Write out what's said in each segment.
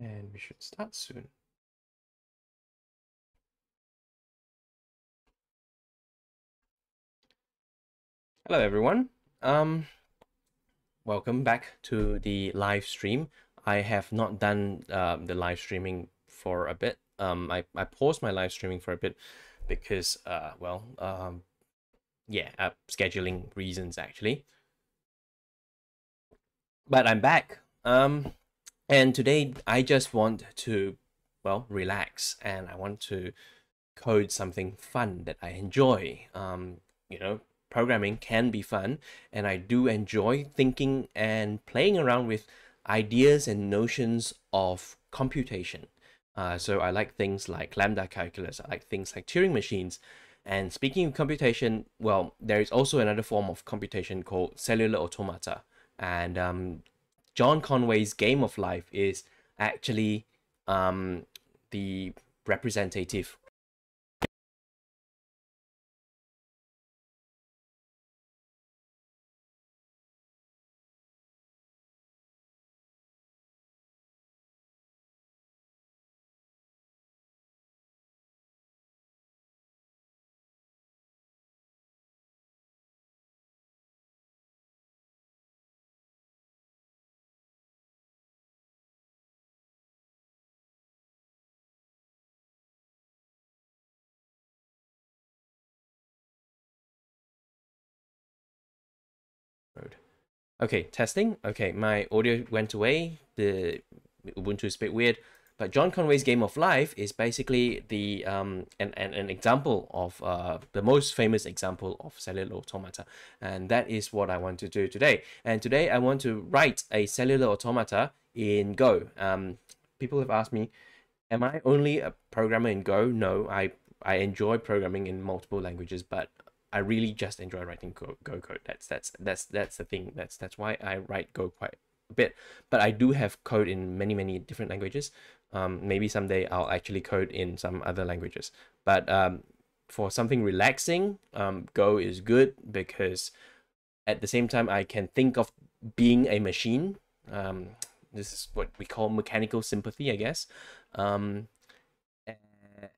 And we should start soon. Hello everyone. Um welcome back to the live stream. I have not done uh, the live streaming for a bit. Um I, I paused my live streaming for a bit because uh well um yeah, uh, scheduling reasons actually. But I'm back. Um and today I just want to, well, relax and I want to code something fun that I enjoy. Um, you know, programming can be fun and I do enjoy thinking and playing around with ideas and notions of computation. Uh, so I like things like lambda calculus, I like things like Turing machines. And speaking of computation, well, there is also another form of computation called cellular automata. And um, John Conway's Game of Life is actually um, the representative Okay, testing. Okay, my audio went away. The Ubuntu is a bit weird. But John Conway's Game of Life is basically the um, an, an, an example of uh, the most famous example of cellular automata. And that is what I want to do today. And today I want to write a cellular automata in Go. Um, people have asked me, am I only a programmer in Go? No, I, I enjoy programming in multiple languages, but I really just enjoy writing Go, Go code. That's that's that's that's the thing. That's that's why I write Go quite a bit. But I do have code in many many different languages. Um, maybe someday I'll actually code in some other languages. But um, for something relaxing, um, Go is good because at the same time I can think of being a machine. Um, this is what we call mechanical sympathy, I guess. Um,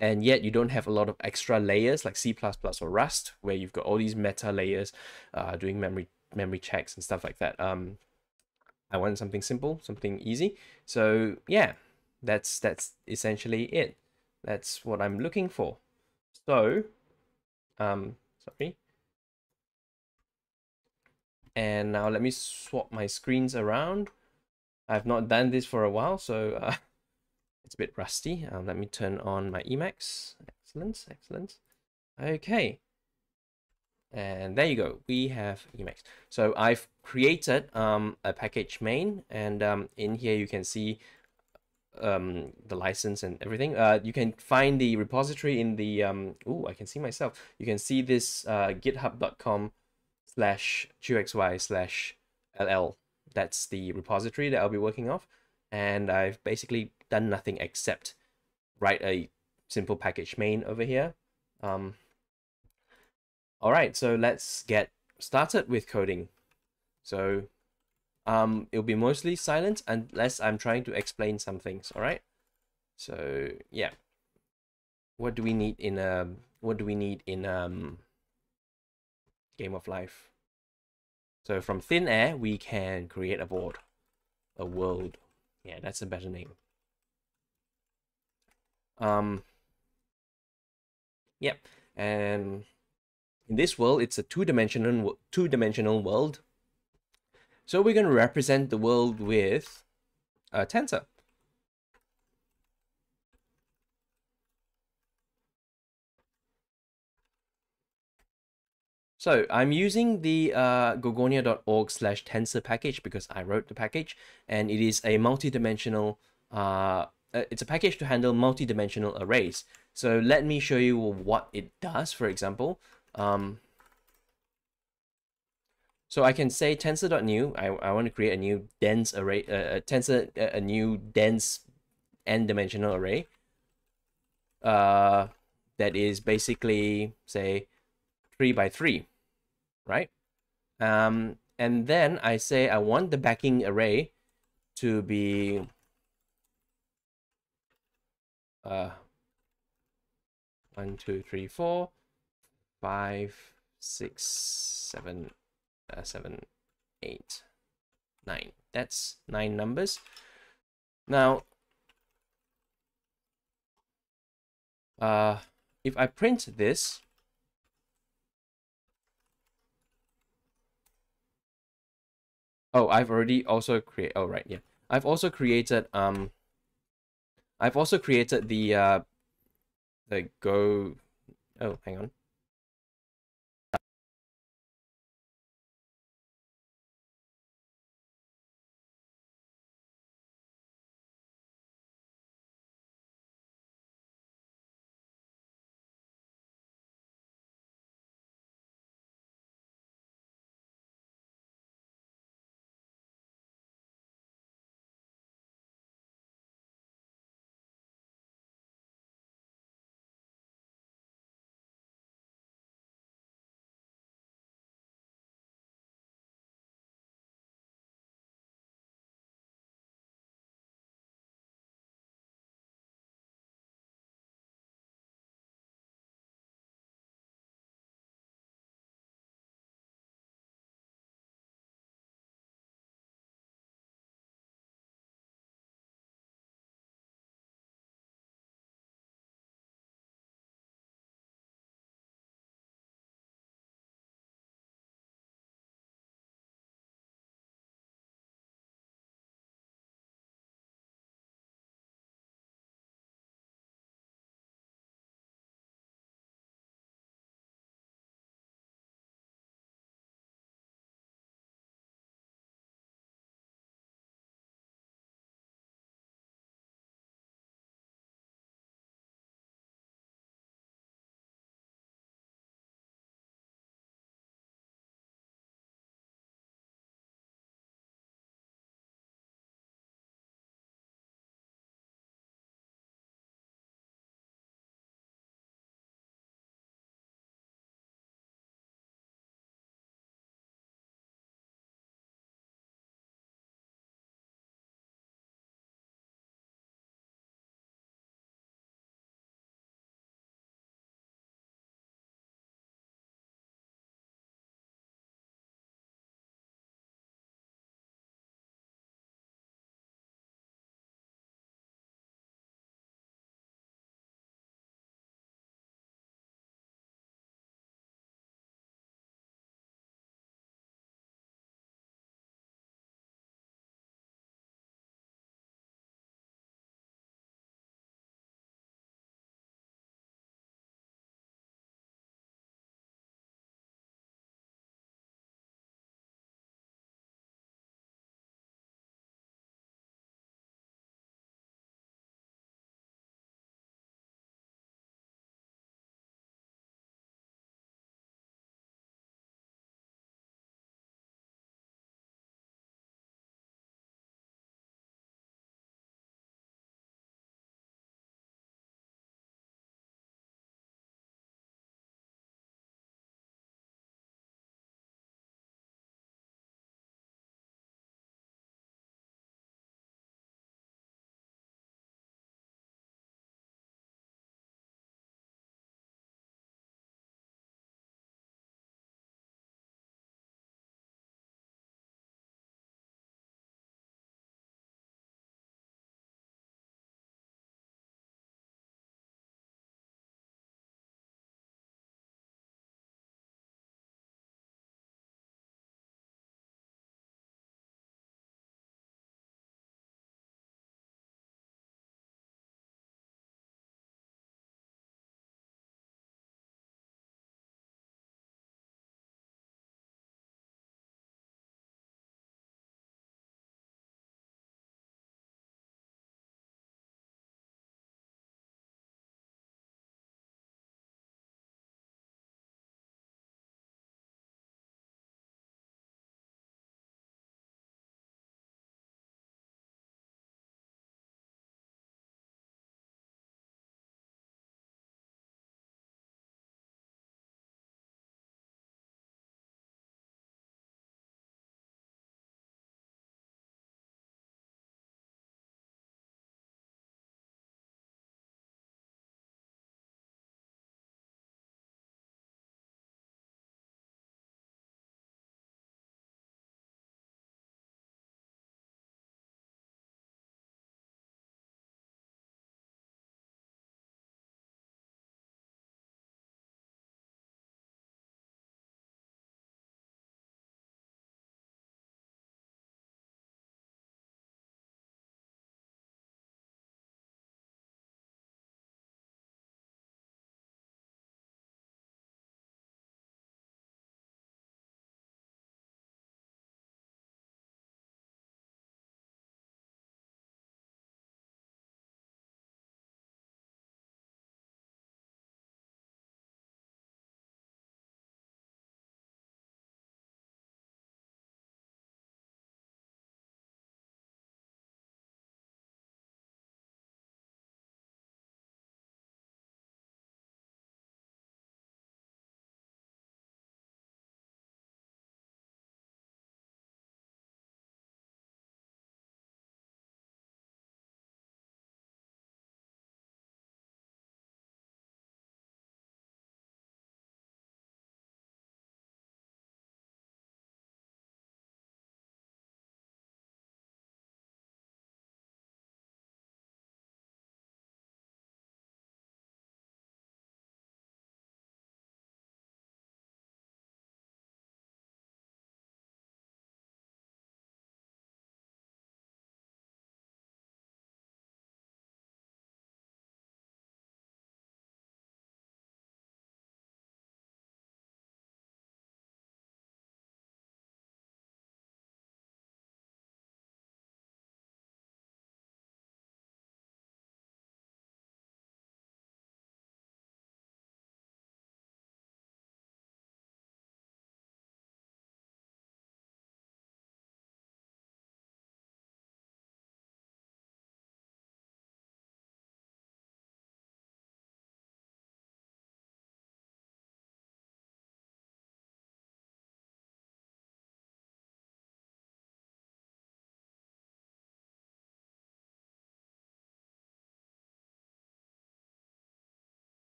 and yet you don't have a lot of extra layers like C++ or Rust, where you've got all these meta layers uh, doing memory memory checks and stuff like that. Um, I want something simple, something easy. So yeah, that's that's essentially it. That's what I'm looking for. So, um, sorry. And now let me swap my screens around. I've not done this for a while, so uh, it's a bit rusty. Um, let me turn on my Emacs. Excellent, excellent. Okay. And there you go. We have Emacs. So I've created um, a package main, and um, in here you can see um, the license and everything. Uh, you can find the repository in the, um, oh, I can see myself. You can see this uh, github.com slash chewxy slash ll. That's the repository that I'll be working off. And I've basically done nothing except write a simple package main over here. Um, all right, so let's get started with coding. So um, it'll be mostly silent unless I'm trying to explain some things, all right? So yeah, what do we need in a, um, what do we need in um, Game of Life? So from thin air, we can create a board, a world. Yeah, that's a better name. Um, yep, and in this world, it's a two-dimensional two-dimensional world. So we're going to represent the world with a tensor. So I'm using the uh, gorgonia.org slash tensor package because I wrote the package and it is a multi-dimensional uh, uh, it's a package to handle multi-dimensional arrays. So let me show you what it does, for example. Um, so I can say tensor.new, I, I want to create a new dense array, uh, a tensor, a new dense n-dimensional array. Uh, that is basically, say, 3 by 3, right? Um, and then I say I want the backing array to be uh, one, two, three, four, five, six, seven, uh, seven, eight, nine. That's nine numbers. Now, uh, if I print this, oh, I've already also create. Oh, right, yeah. I've also created um. I've also created the uh, the Go. Oh, hang on.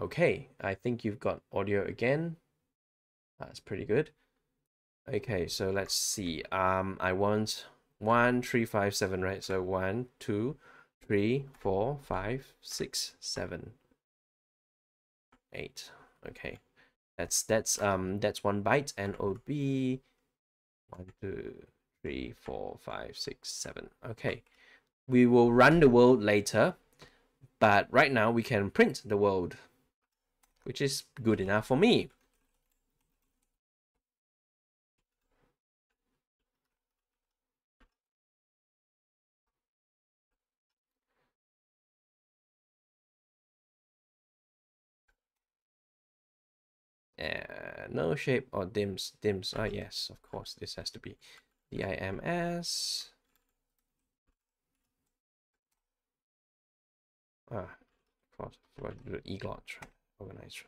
Okay, I think you've got audio again. That's pretty good. Okay, so let's see. Um, I want one, three, five, seven, right? So one, two, three, four, five, six, seven, eight. Okay, that's that's um that's one byte, and OB one, two, three, four, five, six, seven. Okay, we will run the world later, but right now we can print the world, which is good enough for me. Uh, no shape or dims. Dims. Ah, yes, of course. This has to be DIMS. Ah, of course. EGLOT organizer.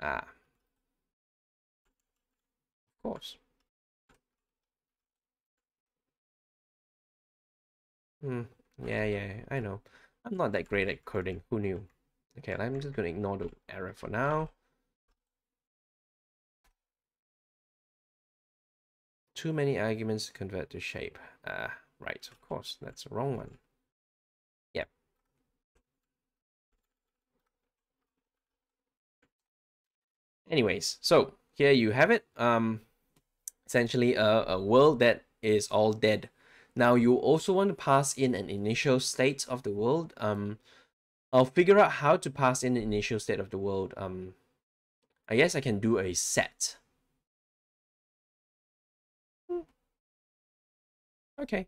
Ah. Of course. Hmm. Yeah, yeah, I know. I'm not that great at coding. Who knew? Okay, I'm just gonna ignore the error for now. Too many arguments to convert to shape. Ah, right, of course, that's the wrong one. Anyways, so here you have it. Um, essentially a, a world that is all dead now you also want to pass in an initial state of the world. Um, I'll figure out how to pass in the initial state of the world. Um, I guess I can do a set. Hmm. Okay.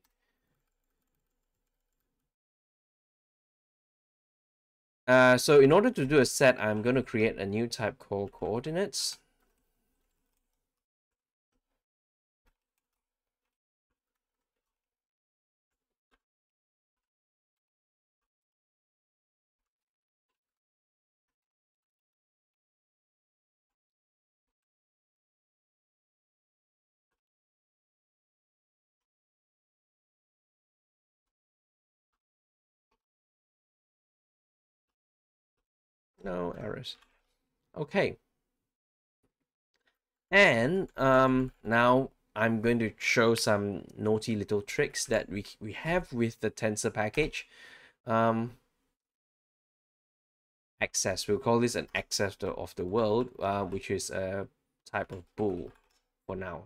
Uh, so in order to do a set, I'm going to create a new type called coordinates. No errors. Okay. And um, now I'm going to show some naughty little tricks that we, we have with the tensor package. Um, access, we'll call this an access of the world, uh, which is a type of bool for now.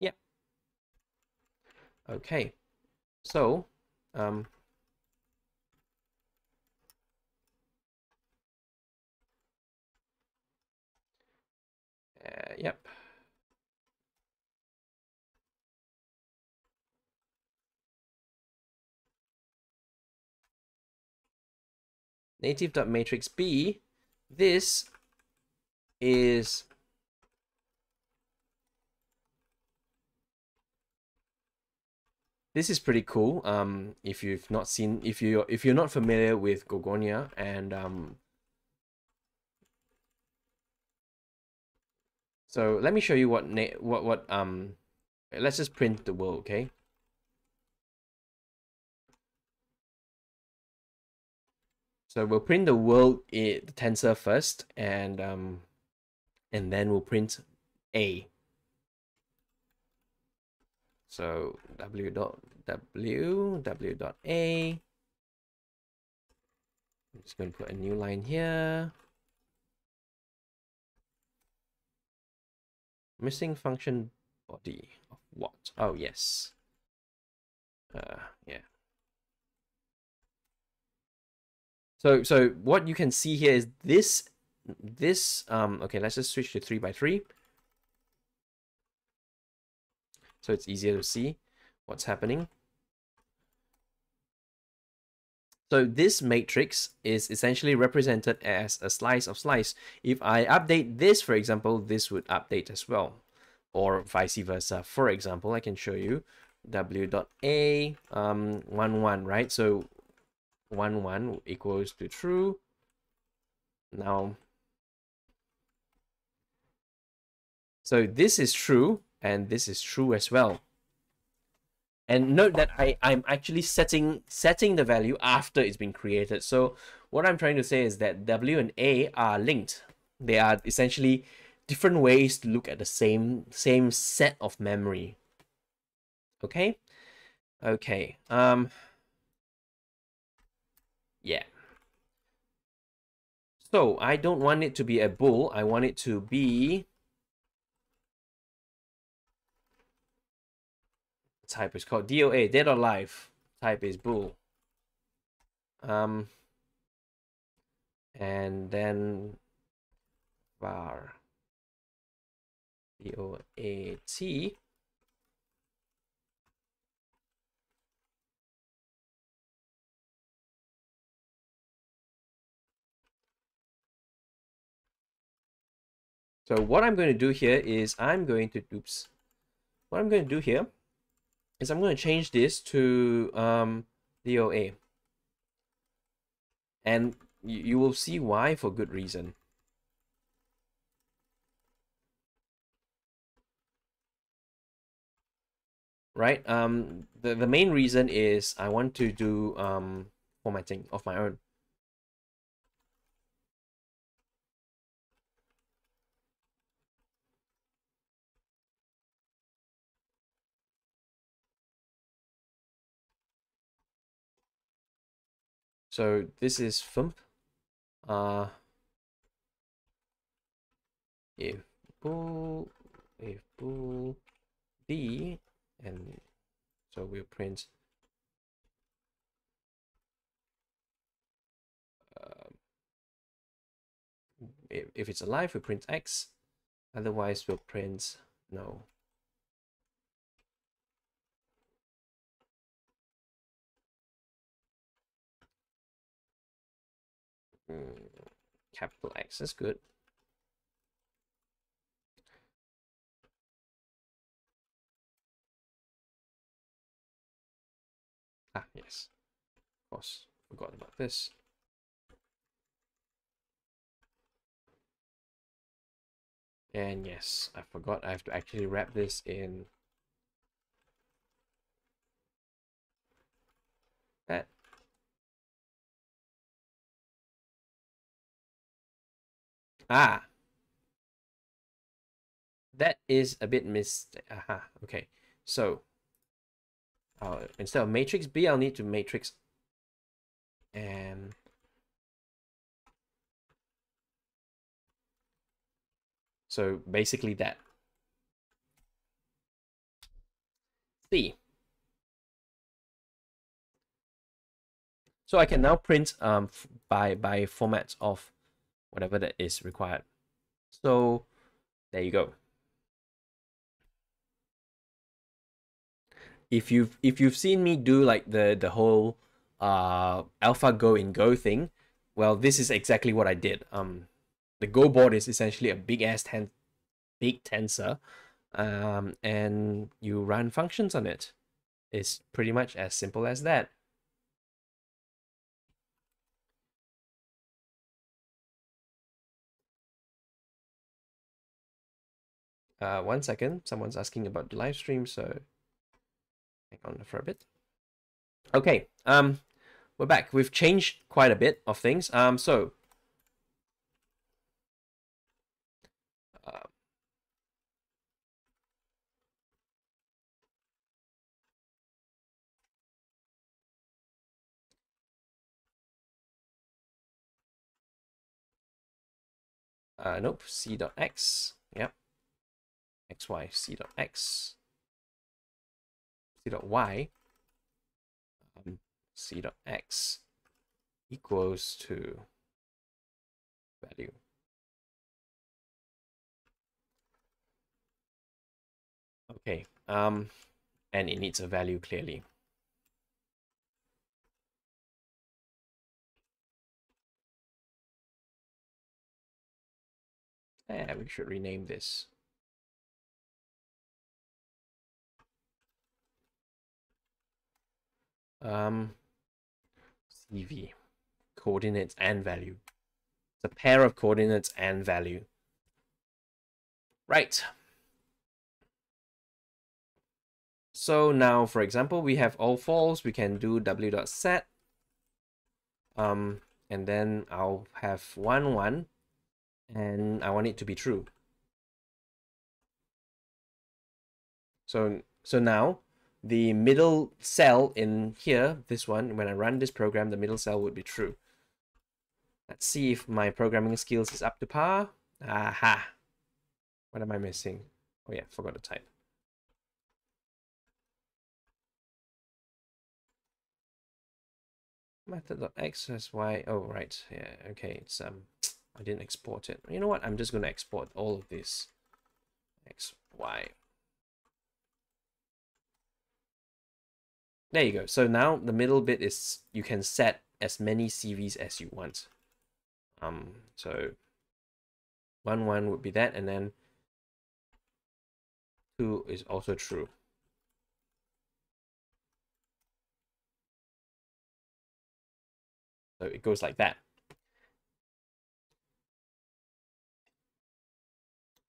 Yep. Okay. So, um, uh, yep. Native.matrix B, this is this is pretty cool. Um, if you've not seen, if you if you're not familiar with Gorgonia and um, so let me show you what what what um, let's just print the world, okay? So we'll print the world in the tensor first, and um, and then we'll print A. So w dot w w dot a. I'm just going to put a new line here. Missing function body of what? Oh yes. Uh, yeah. So so what you can see here is this this um okay let's just switch to three by three so it's easier to see what's happening. So this matrix is essentially represented as a slice of slice. If I update this, for example, this would update as well, or vice versa. For example, I can show you w.a um, 1, 1, right? So 1, 1 equals to true. Now So this is true, and this is true as well. And note that I, I'm actually setting setting the value after it's been created. So what I'm trying to say is that W and A are linked. They are essentially different ways to look at the same same set of memory. Okay? Okay. Um yeah. So I don't want it to be a bool. I want it to be type is called DOA, dead or alive. Type is bool. Um, and then var DOAT So what I'm going to do here is I'm going to, oops, what I'm going to do here is I'm going to change this to um, DOA. And you, you will see why for good reason. Right, um, the, the main reason is I want to do um, formatting of my own. So this is FUMP. Uh, if bool, if bool b, and so we'll print uh, if, if it's alive, we print x. Otherwise, we'll print no. Mm, capital X, that's good. Ah, yes. Of course, forgot about this. And yes, I forgot I have to actually wrap this in that Ah. That is a bit missed. Aha, okay. So, uh, instead of matrix B, I'll need to matrix and so basically that. C. So I can now print um, by by format of whatever that is required. So there you go. If you've if you've seen me do like the the whole uh AlphaGo in Go thing, well this is exactly what I did. Um the Go board is essentially a big ass ten big tensor um and you run functions on it. It's pretty much as simple as that. Uh, one second, someone's asking about the live stream, so hang on for a bit. Okay, um, we're back. We've changed quite a bit of things. Um, so uh, uh, nope, c dot x. Yep xy c dot x. C dot y. Um, c dot x equals to value. Okay um and it needs a value clearly. Yeah we should rename this Um, CV, coordinates and value. It's a pair of coordinates and value. Right. So now, for example, we have all false. We can do w dot set. Um, and then I'll have 1, 1. And I want it to be true. So, so now the middle cell in here, this one, when I run this program, the middle cell would be true. Let's see if my programming skills is up to par. Aha! What am I missing? Oh yeah, forgot to type. Method.xsy. Oh right, yeah, okay. It's um, I didn't export it. You know what? I'm just gonna export all of this. X Y. There you go. So now the middle bit is you can set as many CVs as you want. Um, so one one would be that, and then two is also true. So it goes like that.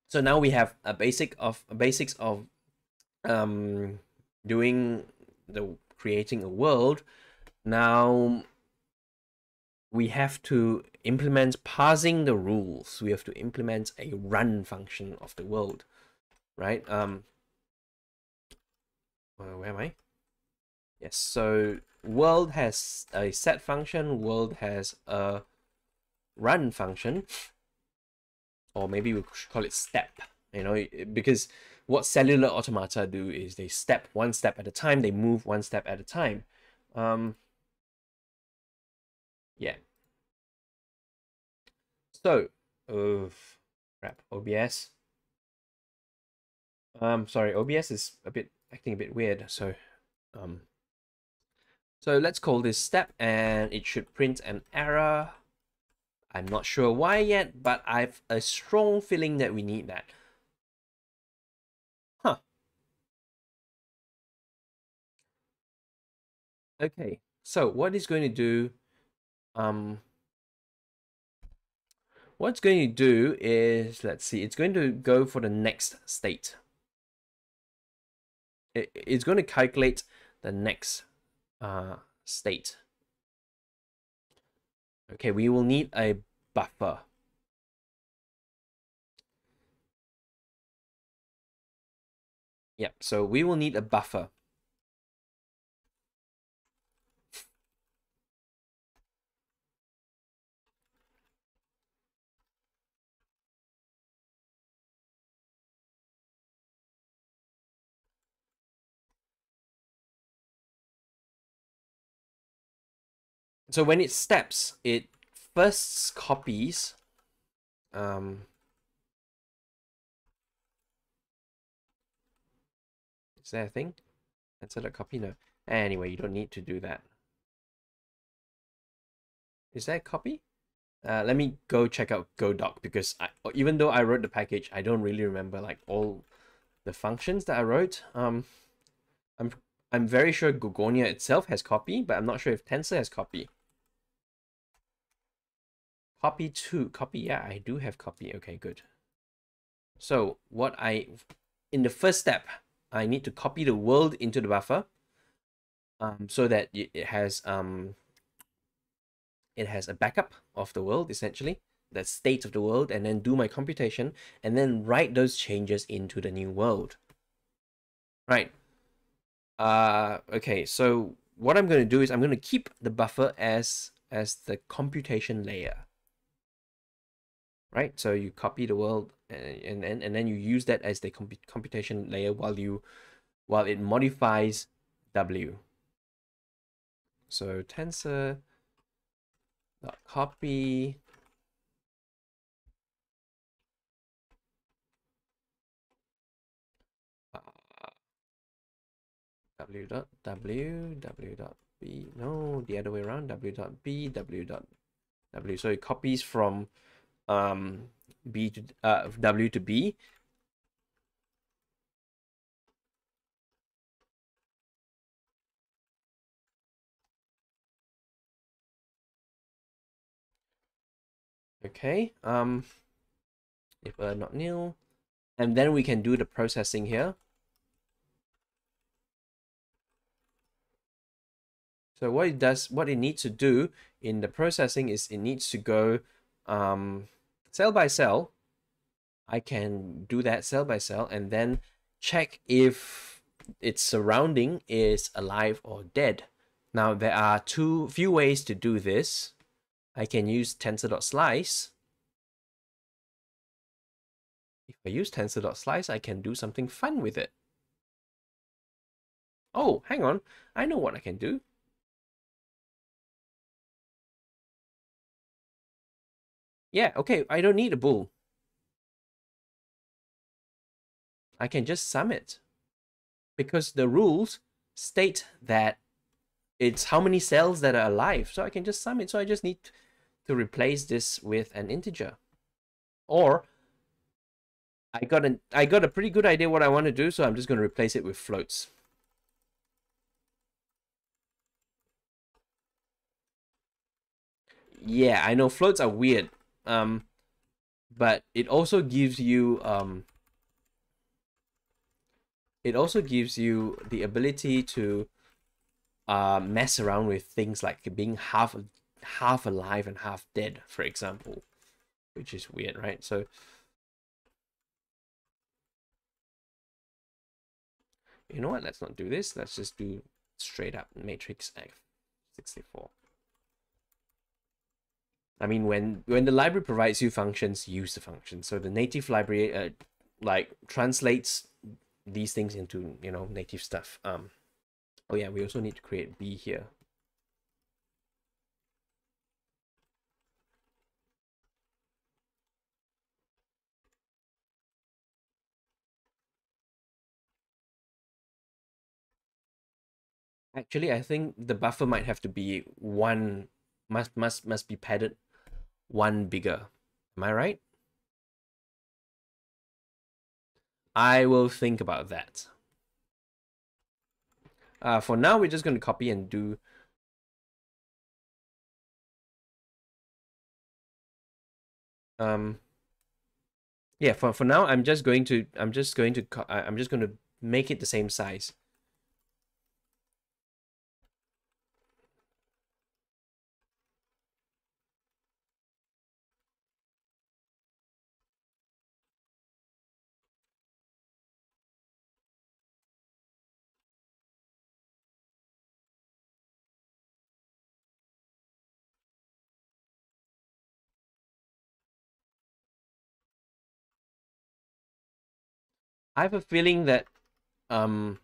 So now we have a basic of a basics of um, doing the creating a world. Now we have to implement parsing the rules. We have to implement a run function of the world, right? Um, where am I? Yes, so world has a set function, world has a run function, or maybe we should call it step, you know, because what cellular automata do is they step one step at a time, they move one step at a time. Um, yeah. So, uh, crap, OBS. Um, sorry, OBS is a bit acting a bit weird, so um, so let's call this step and it should print an error. I'm not sure why yet, but I've a strong feeling that we need that. Okay, so what is going to do, um, what it's going to do is, let's see, it's going to go for the next state. It, it's going to calculate the next uh, state. Okay, we will need a buffer. Yep, so we will need a buffer. So when it steps, it first copies um, is there a thing? Insert a copy? No. Anyway, you don't need to do that. Is there a copy? Uh, let me go check out GoDoc because I, even though I wrote the package, I don't really remember like all the functions that I wrote. Um, I'm I'm very sure Gorgonia itself has copy, but I'm not sure if Tensor has copy. Copy two, copy, yeah, I do have copy. Okay, good. So what I, in the first step, I need to copy the world into the buffer um, so that it has um, it has a backup of the world essentially, the state of the world, and then do my computation and then write those changes into the new world. Right. Uh, okay, so what I'm going to do is I'm going to keep the buffer as as the computation layer right? So you copy the world and and, and then you use that as the comp computation layer while you while it modifies W. So tensor dot copy uh, w dot w w dot b no the other way around w dot b w dot w so it copies from um, B to uh, W to B. Okay, um, if uh, not nil, and then we can do the processing here. So what it does, what it needs to do in the processing is it needs to go um, cell by cell. I can do that cell by cell and then check if its surrounding is alive or dead. Now there are two few ways to do this. I can use tensor.slice. If I use tensor.slice, I can do something fun with it. Oh, hang on. I know what I can do. Yeah, okay, I don't need a bool. I can just sum it. Because the rules state that it's how many cells that are alive. So I can just sum it. So I just need to replace this with an integer. Or I got an I got a pretty good idea what I want to do, so I'm just going to replace it with floats. Yeah, I know floats are weird. Um but it also gives you um it also gives you the ability to uh, mess around with things like being half half alive and half dead, for example, which is weird, right? So you know what? Let's not do this. Let's just do straight up matrix F64. I mean, when when the library provides you functions, use the function. So the native library uh, like translates these things into you know native stuff. Um, oh yeah, we also need to create B here. Actually, I think the buffer might have to be one must must must be padded one bigger. Am I right? I will think about that. Uh, for now, we're just going to copy and do um yeah for for now i'm just going to i'm just going to i'm just going to make it the same size I have a feeling that um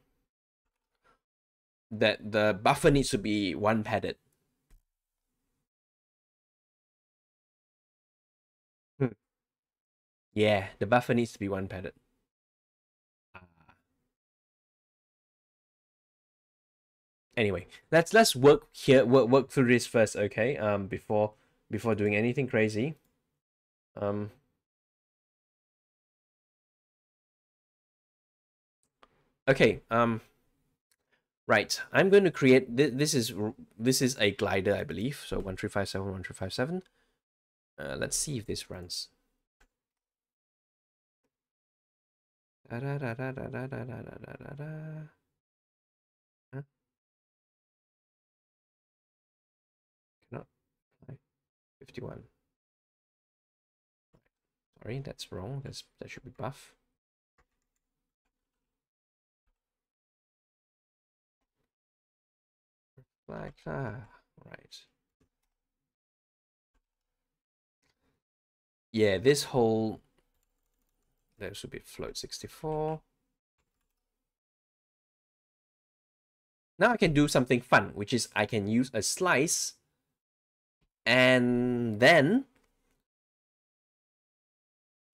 that the buffer needs to be one padded. Hmm. Yeah, the buffer needs to be one padded. Ah. Anyway, let's let's work here work work through this first, okay? Um before before doing anything crazy. Um Okay, um, right. I'm going to create, th this is this is a glider, I believe. So 1357, 1357. Uh, let's see if this runs. Cannot 51. Sorry, that's wrong. That's, that should be buff. Like that. Right. Yeah, this whole there should be float 64. Now I can do something fun, which is I can use a slice and then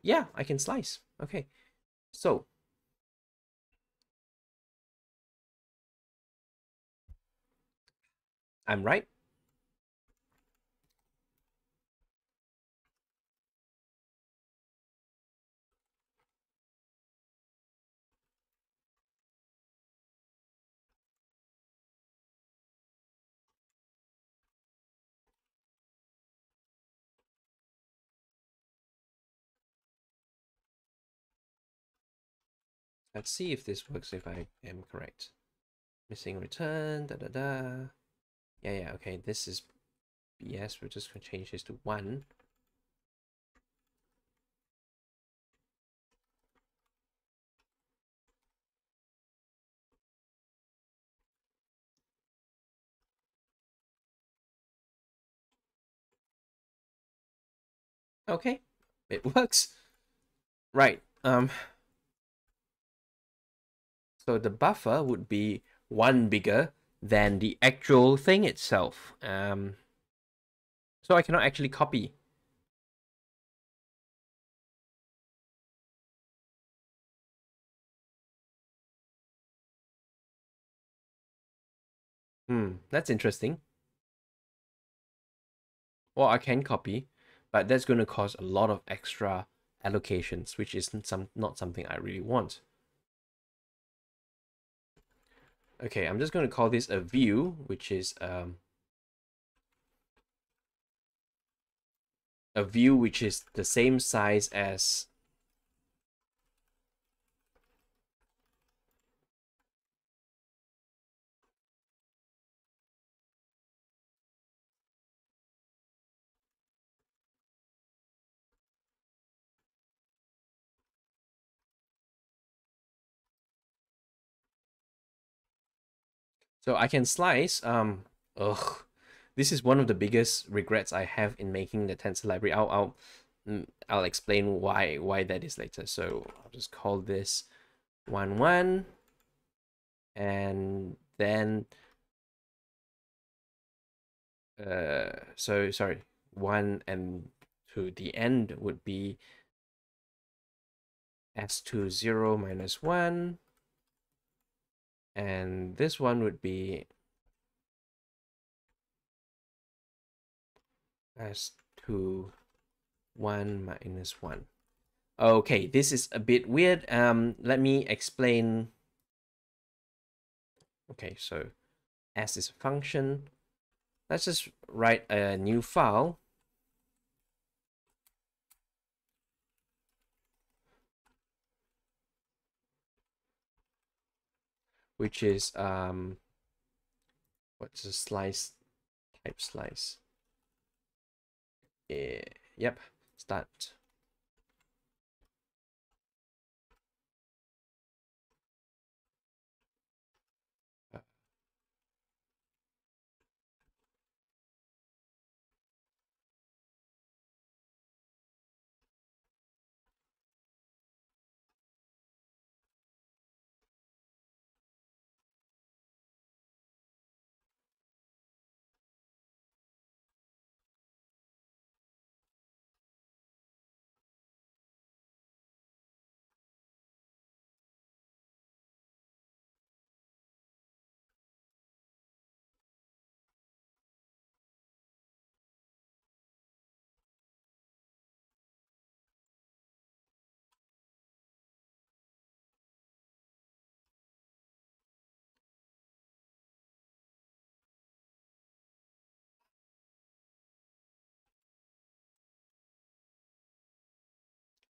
yeah, I can slice. Okay. So I'm right. Let's see if this works if I am correct. Missing return, da da da. Yeah, yeah, okay, this is BS. We're just to change this to 1. Okay, it works. Right, um, so the buffer would be one bigger than the actual thing itself. Um, so I cannot actually copy. Hmm, that's interesting. Well, I can copy, but that's going to cause a lot of extra allocations, which is some not something I really want. Okay, I'm just going to call this a view, which is um, a view which is the same size as So I can slice, um, ugh, this is one of the biggest regrets I have in making the tensor library. I'll, I'll, mm, I'll explain why, why that is later. So I'll just call this one, one, and then, uh, so sorry, one and to the end would be s2 0 minus 1 and this one would be as to 1 minus 1. Okay, this is a bit weird. Um, let me explain. Okay, so s is a function. Let's just write a new file which is um, what's a slice type slice? Yeah, yep, start.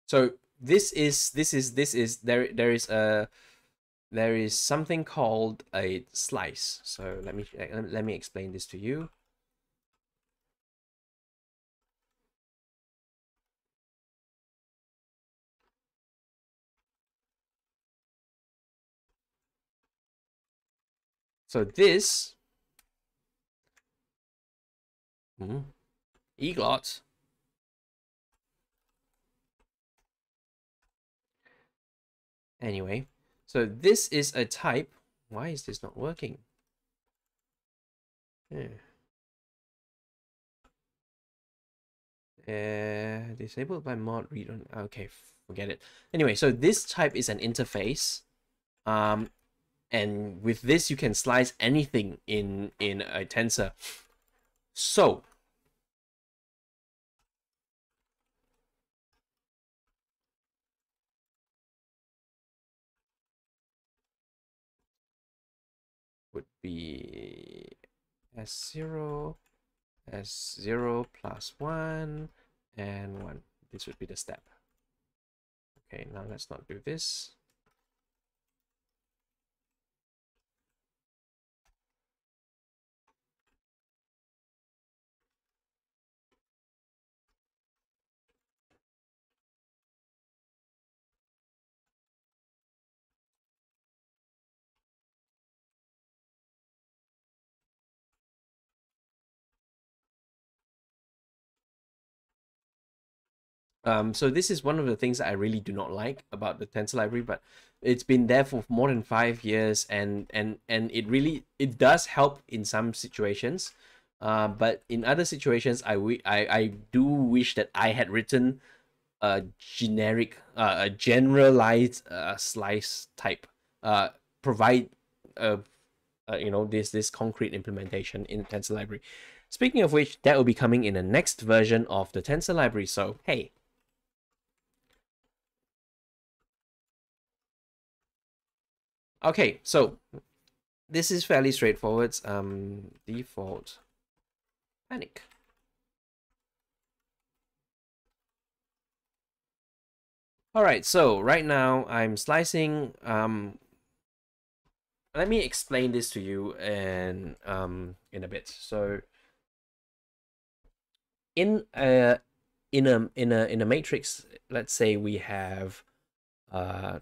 So this is this is this is there there is a there is something called a slice. So let me let me explain this to you. So this mm, eglot Anyway, so this is a type. Why is this not working? Yeah. Uh, disabled by mod read on. Okay, forget it. Anyway, so this type is an interface. Um, and with this you can slice anything in in a tensor. So would be S0, S0 plus 1, and 1. This would be the step. Okay, now let's not do this. Um, so this is one of the things that I really do not like about the tensor library, but it's been there for more than five years, and and and it really it does help in some situations, uh, but in other situations, I, I I do wish that I had written a generic, uh, a generalized uh, slice type, uh, provide uh, uh, you know this this concrete implementation in the tensor library. Speaking of which, that will be coming in the next version of the tensor library. So hey, Okay, so this is fairly straightforward. Um, default panic. All right, so right now I'm slicing. Um, let me explain this to you and um in a bit. So in a in a in a in a matrix, let's say we have uh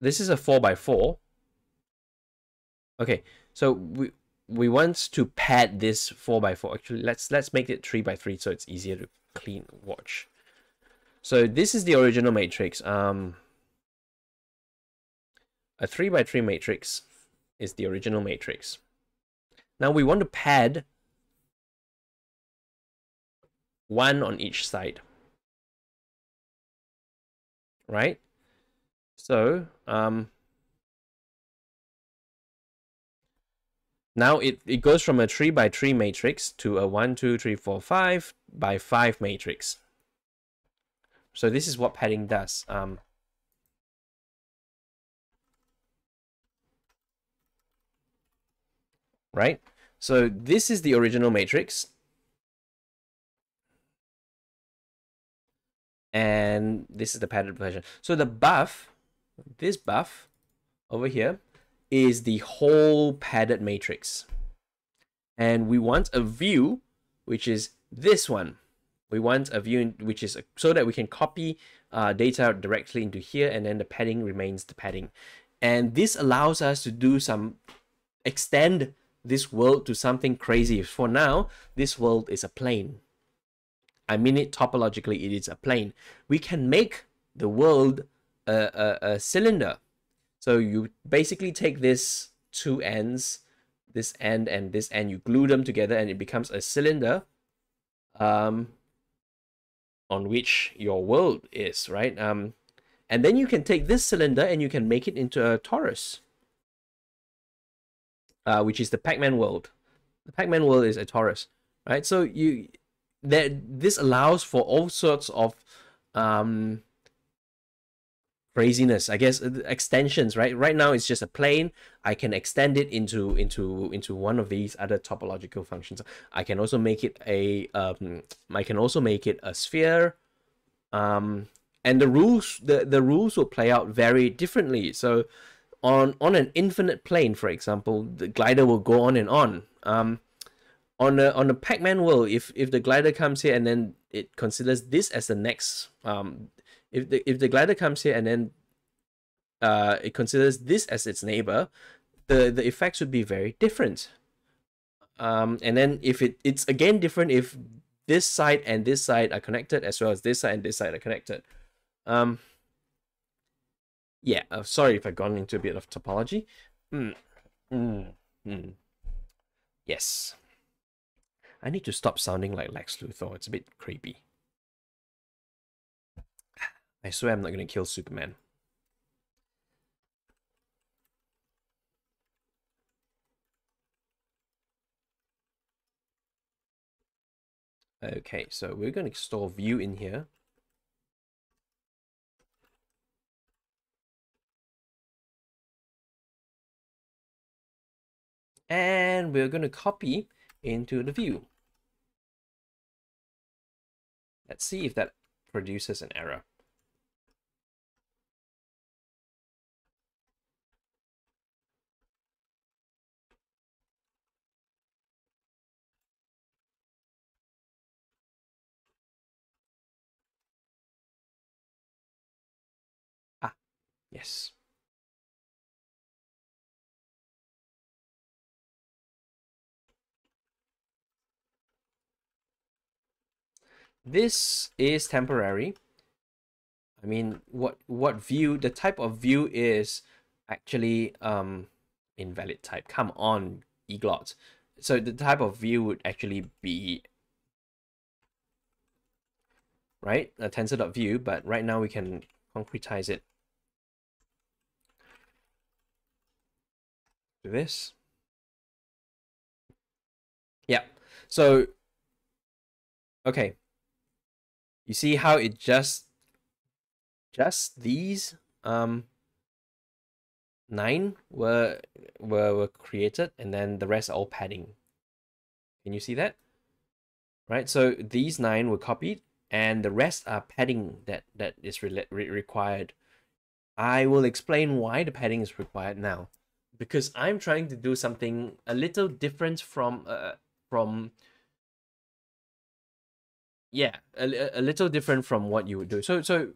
this is a 4 by 4 Okay, so we we want to pad this 4 by 4 Actually, let's let's make it 3 by 3 so it's easier to clean watch. So this is the original matrix. Um, a 3 by 3 matrix is the original matrix. Now we want to pad one on each side. Right? So, um, now it, it goes from a 3 by 3 matrix to a 1, 2, 3, 4, 5 by 5 matrix. So this is what padding does. Um, right? So this is the original matrix. And this is the padded version. So the buff this buff over here is the whole padded matrix. And we want a view, which is this one. We want a view which is a, so that we can copy uh, data directly into here and then the padding remains the padding. And this allows us to do some, extend this world to something crazy. For now, this world is a plane. I mean it topologically, it is a plane. We can make the world a, a, a cylinder. So you basically take this two ends, this end and this end, you glue them together and it becomes a cylinder um, on which your world is, right? Um, and then you can take this cylinder and you can make it into a torus, uh, which is the Pac-Man world. The Pac-Man world is a torus, right? So you that this allows for all sorts of um, craziness. I guess uh, extensions right? Right now it's just a plane. I can extend it into into into one of these other topological functions. I can also make it a um i can also make it a sphere. Um and the rules the the rules will play out very differently. So on on an infinite plane for example the glider will go on and on. Um on a on a pac-man world if if the glider comes here and then it considers this as the next um if the if the glider comes here and then uh, it considers this as its neighbor, the the effects would be very different. Um, and then if it it's again different if this side and this side are connected as well as this side and this side are connected. Um, yeah, uh, sorry if I've gone into a bit of topology. Mm. Mm. Mm. Yes. I need to stop sounding like Lex Luthor. It's a bit creepy. I swear I'm not going to kill Superman. Okay, so we're going to store view in here. And we're going to copy into the view. Let's see if that produces an error. Yes. this is temporary. I mean, what what view? The type of view is actually um invalid type. Come on, eglot. So the type of view would actually be right a tensor.view, but right now we can concretize it to this. Yeah. So okay. You see how it just just these um nine were were were created and then the rest are all padding. Can you see that? Right, so these nine were copied and the rest are padding that that is re re required. I will explain why the padding is required now because I'm trying to do something a little different from uh, from yeah a, a little different from what you would do. So so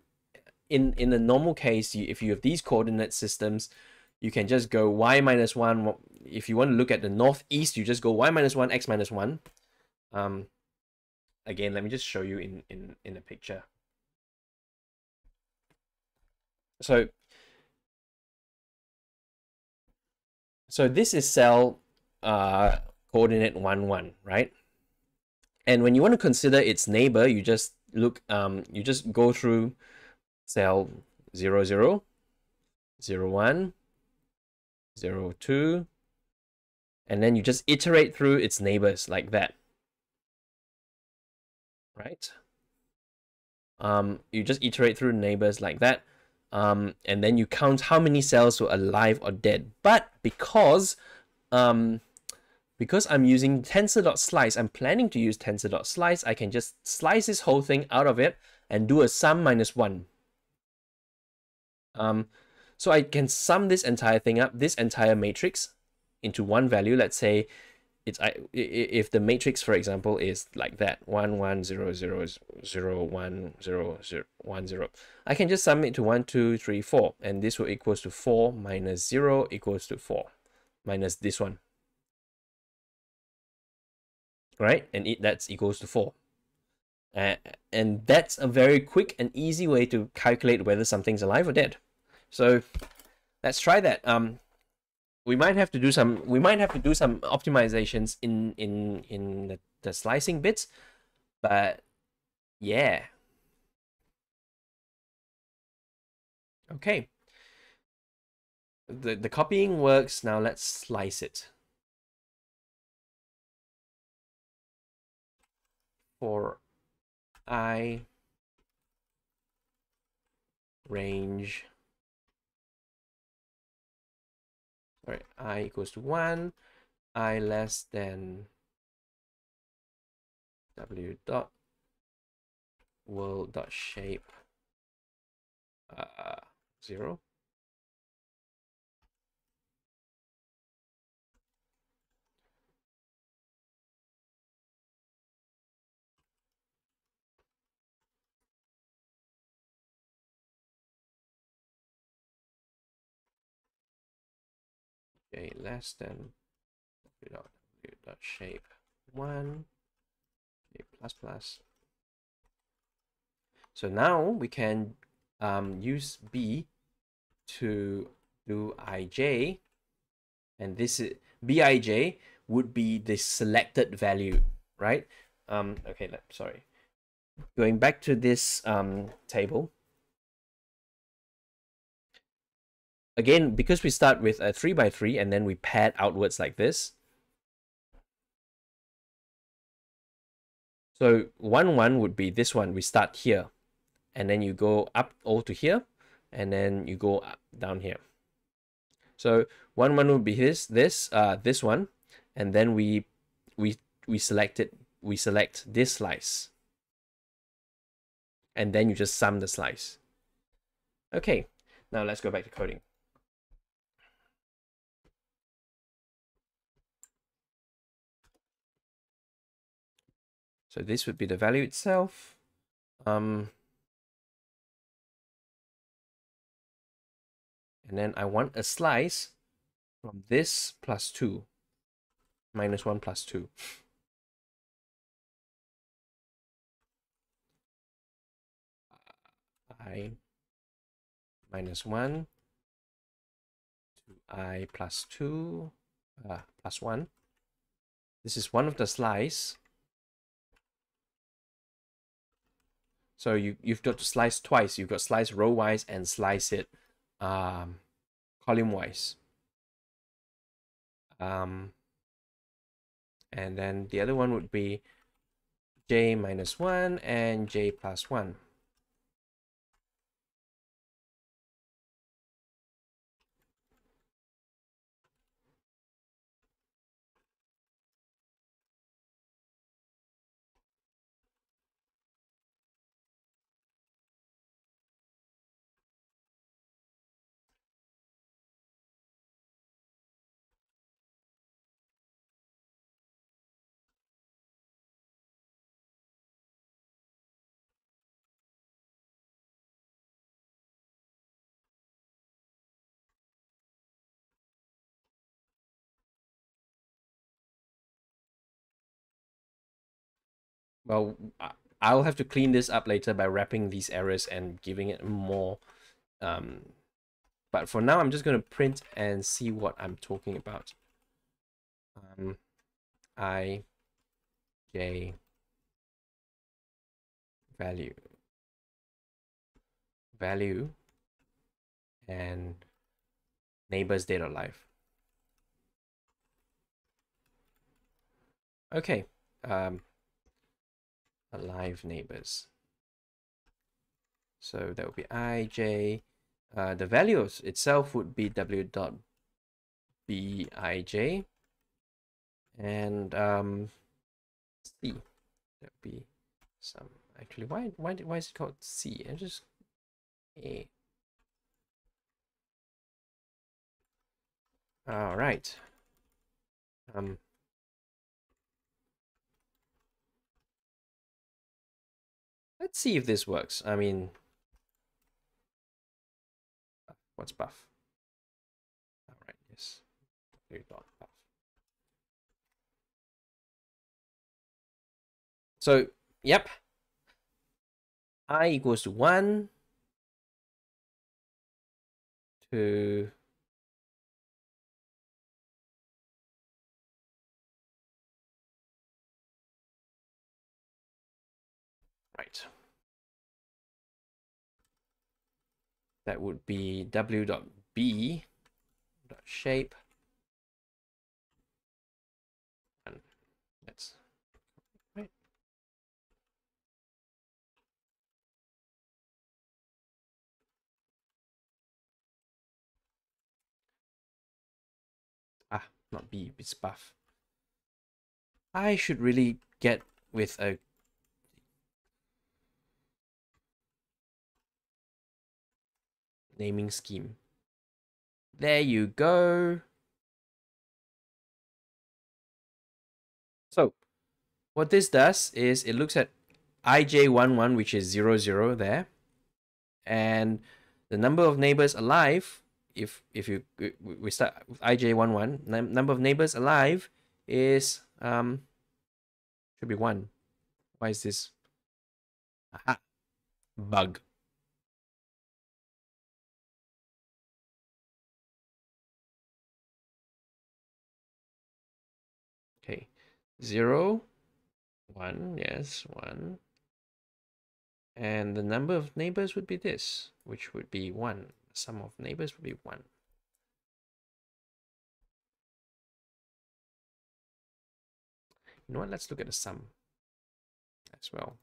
in in the normal case, you, if you have these coordinate systems, you can just go y minus 1. If you want to look at the northeast, you just go y minus 1, x minus 1. Um, again, let me just show you in, in, in a picture. So, so this is cell uh, coordinate 1, 1, right? And when you want to consider its neighbor, you just look, um, you just go through cell 0, 0, 0, 1, 0, 2, and then you just iterate through its neighbors like that. Right? Um, you just iterate through neighbors like that. Um, and then you count how many cells were alive or dead. But because um, because I'm using tensor.slice, I'm planning to use tensor.slice, I can just slice this whole thing out of it and do a sum minus 1. Um, so I can sum this entire thing up, this entire matrix, into one value. Let's say it's I if the matrix, for example, is like that one one zero zero zero one zero zero one zero. I can just sum it to one two three four, and this will equals to four minus zero equals to four, minus this one. Right, and it that's equals to four. Uh, and that's a very quick and easy way to calculate whether something's alive or dead. So let's try that. Um, we might have to do some. We might have to do some optimizations in in in the, the slicing bits, but yeah. Okay. The the copying works. Now let's slice it. For i range sorry, i equals to 1, i less than w dot world dot shape uh, 0. Okay less than dot, dot shape. 1 okay, plus plus. So now we can um, use b to do ij and this is bij would be the selected value right? Um okay let, sorry. Going back to this um table again, because we start with a 3 by 3 and then we pad outwards like this. So 1, 1 would be this one. We start here. And then you go up all to here. And then you go down here. So 1, 1 would be this, this, uh, this one. And then we, we, we select it. We select this slice. And then you just sum the slice. Okay, now let's go back to coding. So this would be the value itself. Um, and then I want a slice from this plus 2 minus 1 plus 2. i minus 1 to i plus 2 uh, plus 1. This is one of the slice. So you, you've got to slice twice. You've got slice row-wise and slice it um, column-wise. Um, and then the other one would be j minus 1 and j plus 1. Well, I'll have to clean this up later by wrapping these errors and giving it more. Um, but for now, I'm just going to print and see what I'm talking about. Um, I, J, value, value, and neighbors dead or alive. Okay. Um, alive neighbors. So that would be i, j. Uh, the value itself would be w dot bij. And um, c. That would be some. Actually, why why why is it called c? I just a. All right. Um, Let's see if this works. I mean, what's buff? All right, yes. There not go. So, yep. I equals to 1, 2, That would be w dot b dot shape. And that's right. Ah, not B, it's buff. I should really get with a naming scheme. There you go. So what this does is it looks at ij11, which is 0, 0 there. And the number of neighbors alive, if if you we start with ij11, number of neighbors alive is um should be 1. Why is this? Aha. Bug. Okay, zero, one, yes, one. And the number of neighbors would be this, which would be one. Sum of neighbors would be one. You know what, let's look at the sum as well.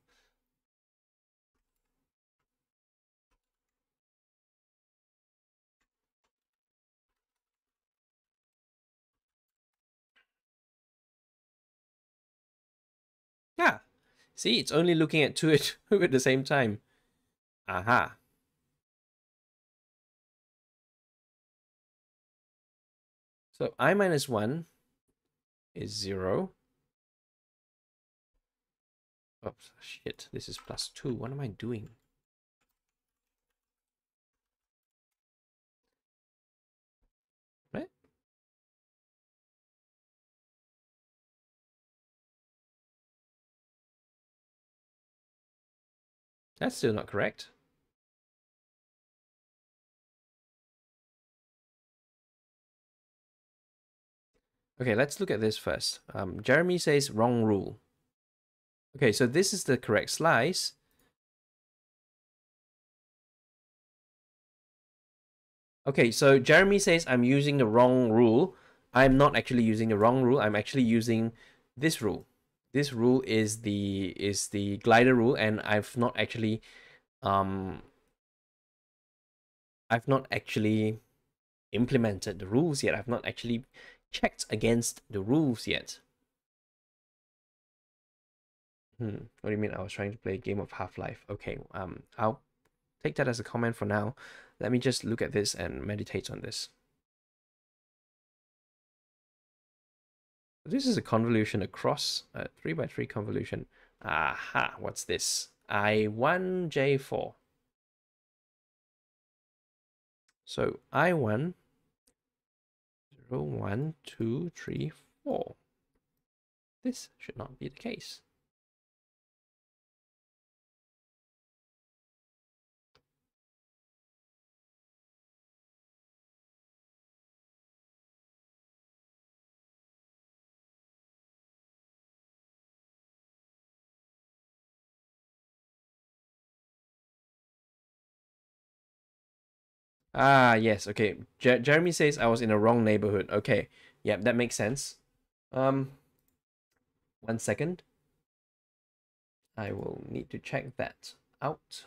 See, it's only looking at two at the same time. Aha. So i minus 1 is 0. Oops, shit, this is plus 2. What am I doing? That's still not correct. Okay, let's look at this first. Um, Jeremy says wrong rule. Okay, so this is the correct slice. Okay, so Jeremy says I'm using the wrong rule. I'm not actually using the wrong rule. I'm actually using this rule. This rule is the is the glider rule, and I've not actually um I've not actually implemented the rules yet. I've not actually checked against the rules yet. Hmm, what do you mean? I was trying to play a game of Half-Life. Okay, um, I'll take that as a comment for now. Let me just look at this and meditate on this. This is a convolution across a 3 by 3 convolution. Aha, what's this? I1J4. So I1, 0, 1, 2, 3, 4. This should not be the case. Ah, yes. Okay. Jer Jeremy says I was in the wrong neighborhood. Okay. Yep, that makes sense. Um, one second. I will need to check that out.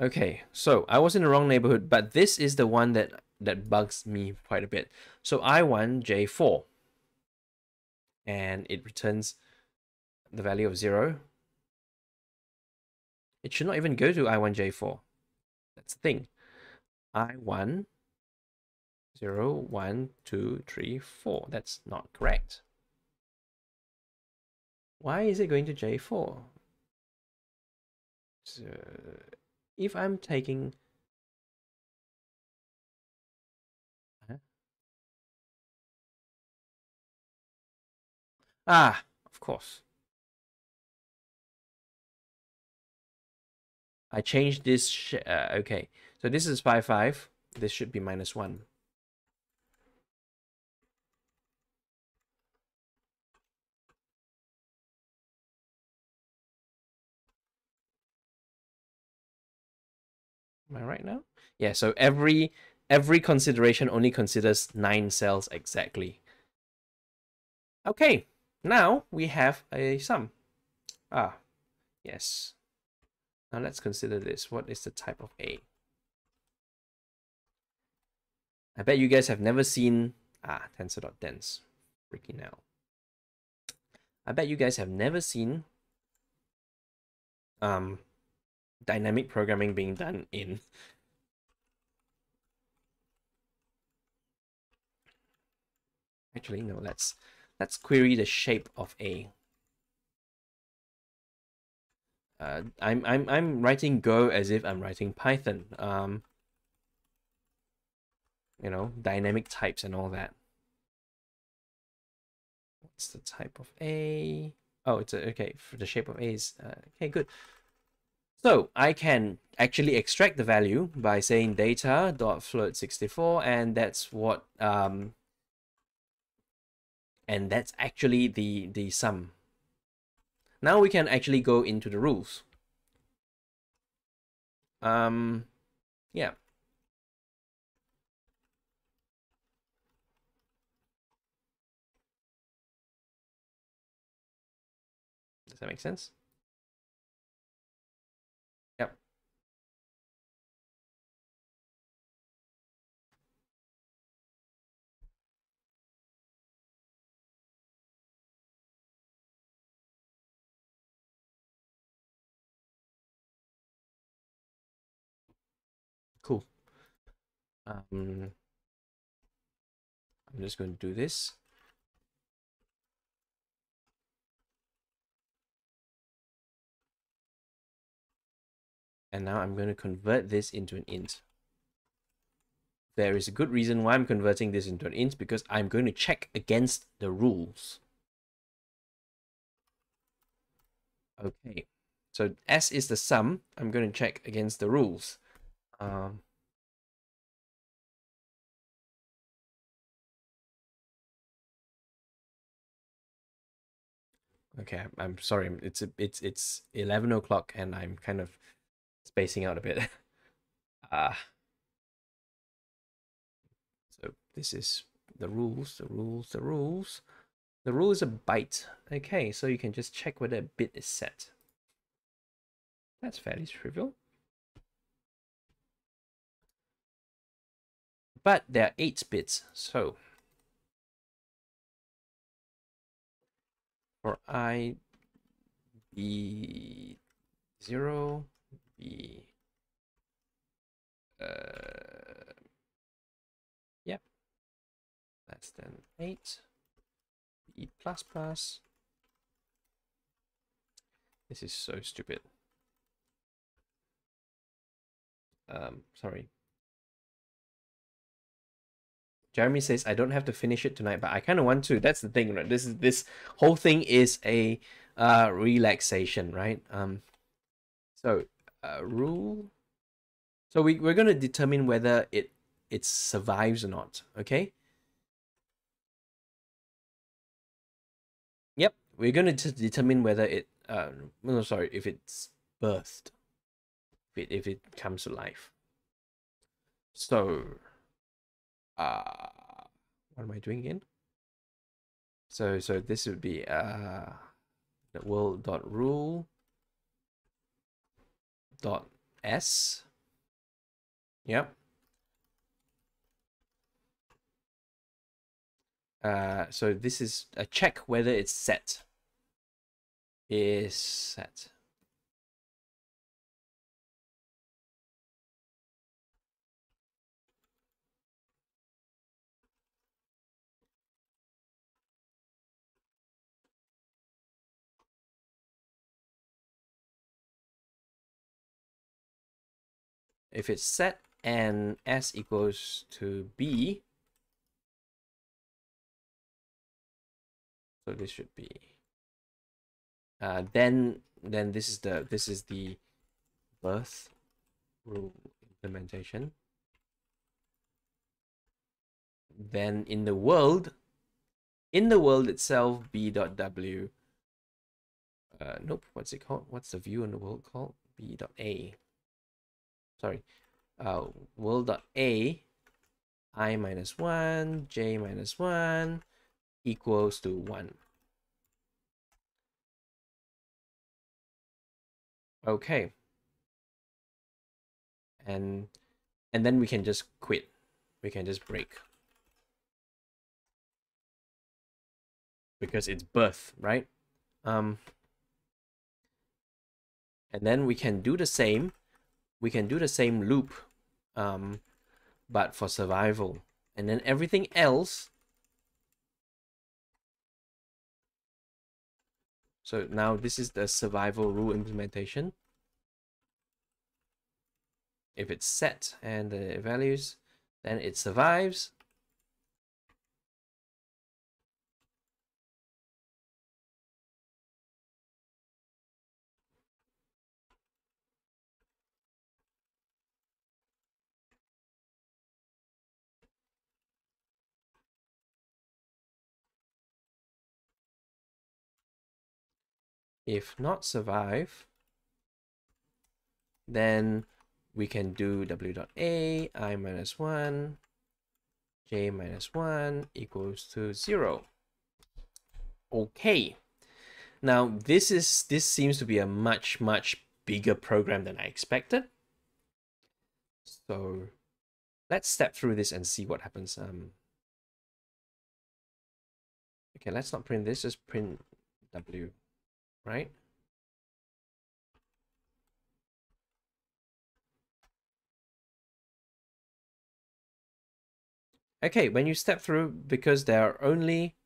Okay, so I was in the wrong neighborhood, but this is the one that that bugs me quite a bit. So I1 J4, and it returns the value of zero. It should not even go to I1 J4. That's the thing. I1, 0, 1, 2, 3, 4. That's not correct. Why is it going to J4? So if I'm taking Ah, of course. I changed this. Uh, okay, so this is 5, 5. This should be minus 1. Am I right now? Yeah, so every every consideration only considers 9 cells exactly. Okay, now we have a sum. Ah, yes. Now let's consider this. What is the type of A? I bet you guys have never seen ah tensor.dense. Freaking now. I bet you guys have never seen um dynamic programming being done in actually no let's let's query the shape of A uh, I'm I'm I'm writing Go as if I'm writing Python. Um, you know, dynamic types and all that. What's the type of A? Oh, it's a, okay. For the shape of A is uh, okay. Good. So I can actually extract the value by saying data float 64, and that's what um, and that's actually the the sum now we can actually go into the rules. Um, yeah. Does that make sense? Um, I'm just going to do this. And now I'm going to convert this into an int. There is a good reason why I'm converting this into an int because I'm going to check against the rules. Okay, so S is the sum. I'm going to check against the rules. Um, Okay, I'm, sorry. It's a, it's it's eleven o'clock, and I'm kind of spacing out a bit. Ah. uh, so this is the rules, the rules, the rules. The rule is a byte. Okay, so you can just check whether a bit is set. That's fairly trivial. But there are eight bits, so for i b zero b uh yep less than eight. B plus plus. This is so stupid. Um sorry Jeremy says I don't have to finish it tonight, but I kind of want to. That's the thing, right? This is this whole thing is a uh, relaxation, right? Um, so uh, rule. So we we're gonna determine whether it it survives or not. Okay. Yep, we're gonna determine whether it. Uh, no, sorry, if it's birthed, if it if it comes to life. So uh, what am I doing again? So so this would be uh world dot rule dot s. Yep. Uh, so this is a check whether it's set. Is set. If it's set and s equals to b, so this should be, uh, then then this is the this is the birth rule implementation. Then in the world, in the world itself, b dot w. Uh, nope. What's it called? What's the view in the world called? b dot a sorry, uh, world.a i minus 1, j minus 1 equals to 1. Okay. And and then we can just quit. We can just break. Because it's birth, right? Um and then we can do the same we can do the same loop, um, but for survival. And then everything else. So now this is the survival rule implementation. If it's set and the values, then it survives. If not survive, then we can do w dot a i minus 1 j minus 1 equals to 0 okay. Now this is this seems to be a much much bigger program than i expected. So let's step through this and see what happens um okay let's not print this just print w right? Okay, when you step through, because there are only,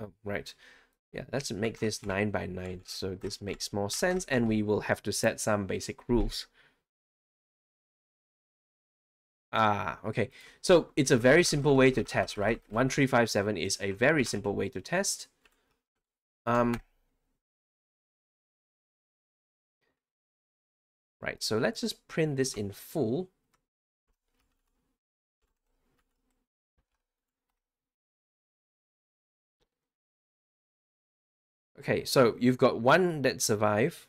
oh, right. Yeah, let's make this 9 by 9, so this makes more sense, and we will have to set some basic rules. Ah, okay. So it's a very simple way to test, right? 1357 is a very simple way to test. Um, Right, so let's just print this in full. Okay, so you've got one that survive.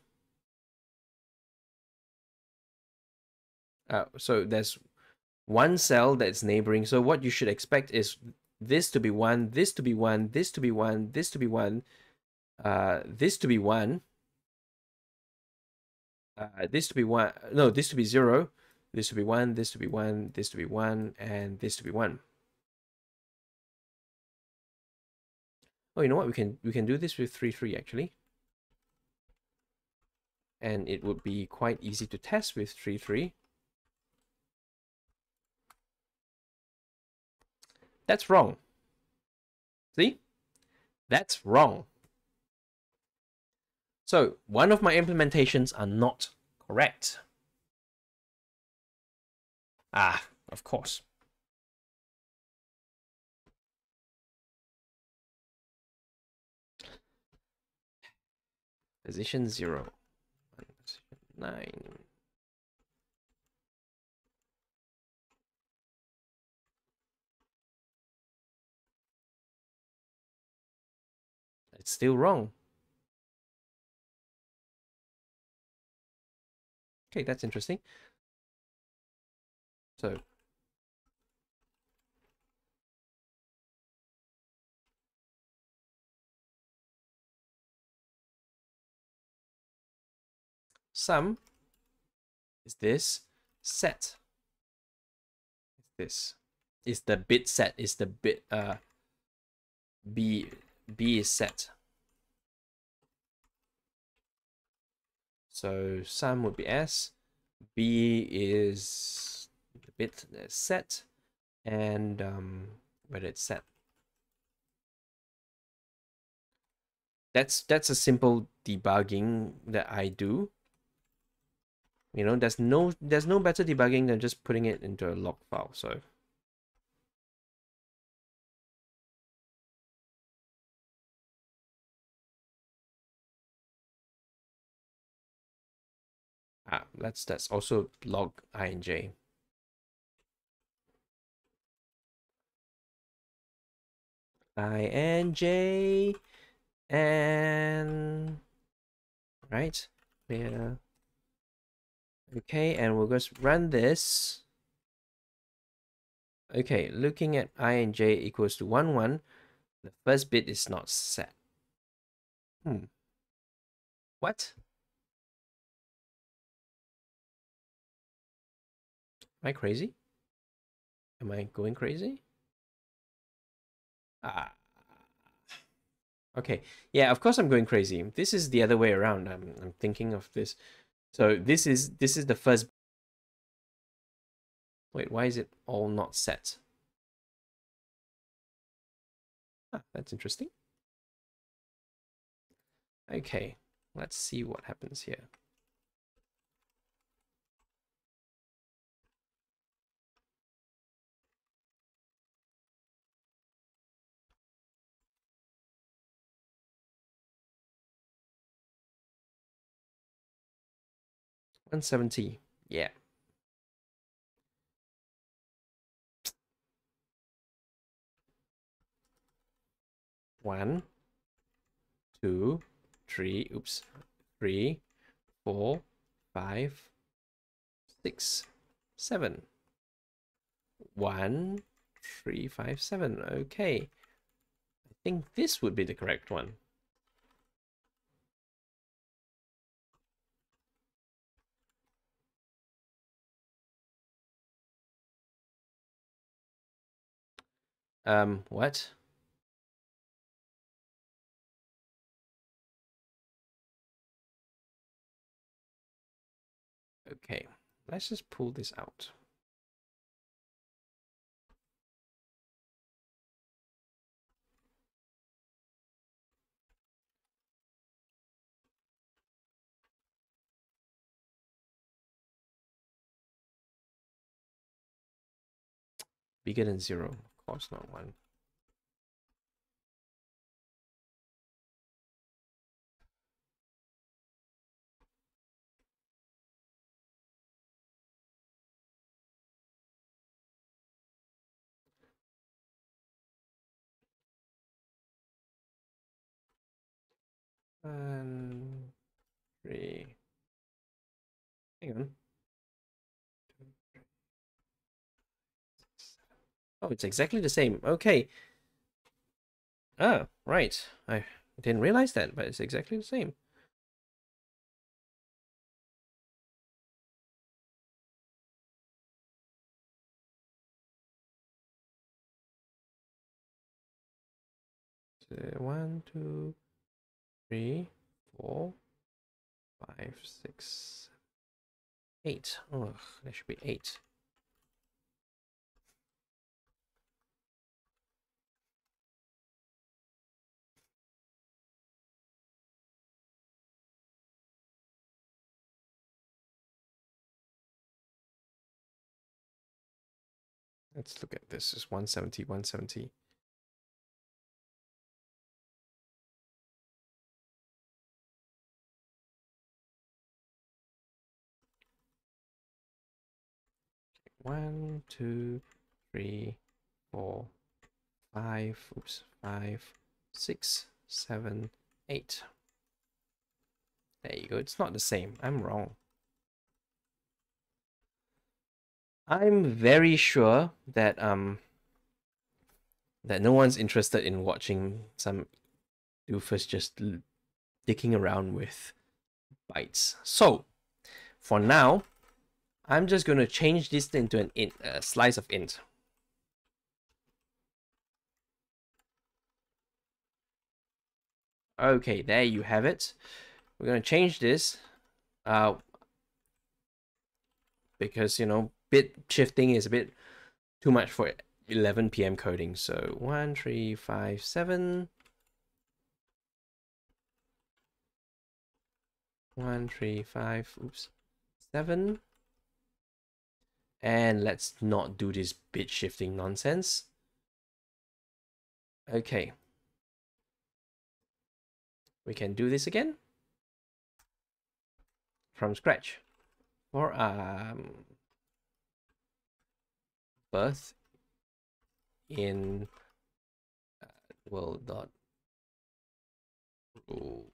Uh, so there's one cell that's neighboring. So what you should expect is this to be one, this to be one, this to be one, this to be one, uh, this to be one, uh, this to be one, no, this to be zero, this to be one, this to be one, this to be one, and this to be one. Oh, you know what? We can we can do this with three three actually, and it would be quite easy to test with three three. That's wrong. See? That's wrong. So one of my implementations are not correct. Ah, of course. Position zero. Nine. It's still wrong. Okay, that's interesting. So sum is this set is this is the bit set is the bit uh b b is set so sum would be s b is the bit that's set and um whether it's set that's that's a simple debugging that I do you know, there's no there's no better debugging than just putting it into a log file. So ah, that's also log inj. inj and j. And right yeah Okay, and we'll just run this. Okay, looking at i and j equals to 1, 1, the first bit is not set. Hmm. What? Am I crazy? Am I going crazy? Ah. Okay, yeah, of course I'm going crazy. This is the other way around. I'm, I'm thinking of this so this is this is the first. Wait, why is it all not set? Ah, that's interesting. Okay, let's see what happens here. One seventy. Yeah. One, two, three, oops, three, four, five, six, seven. One, three, five, seven. Okay. I think this would be the correct one. Um, what? Okay, let's just pull this out. Bigger than zero course not one. One, three. Hang on. Two, three, six, seven. Oh, it's exactly the same. Okay. Oh, right. I didn't realize that, but it's exactly the same. So one, two, three, four, five, six, eight. Oh, there should be eight. Let's look at this. It's 170, 170. One, two, three, four, five, oops, five, six, seven, eight. There you go. It's not the same. I'm wrong. I'm very sure that um that no one's interested in watching some doofus just dicking around with bytes. So, for now, I'm just going to change this into an int, a slice of int. Okay, there you have it. We're going to change this uh, because, you know, bit shifting is a bit too much for 11 p.m. coding. So 1, 3, 5, 7. 1, 3, 5, oops, 7. And let's not do this bit shifting nonsense. Okay. We can do this again. From scratch. Or um, birth in uh, world dot rule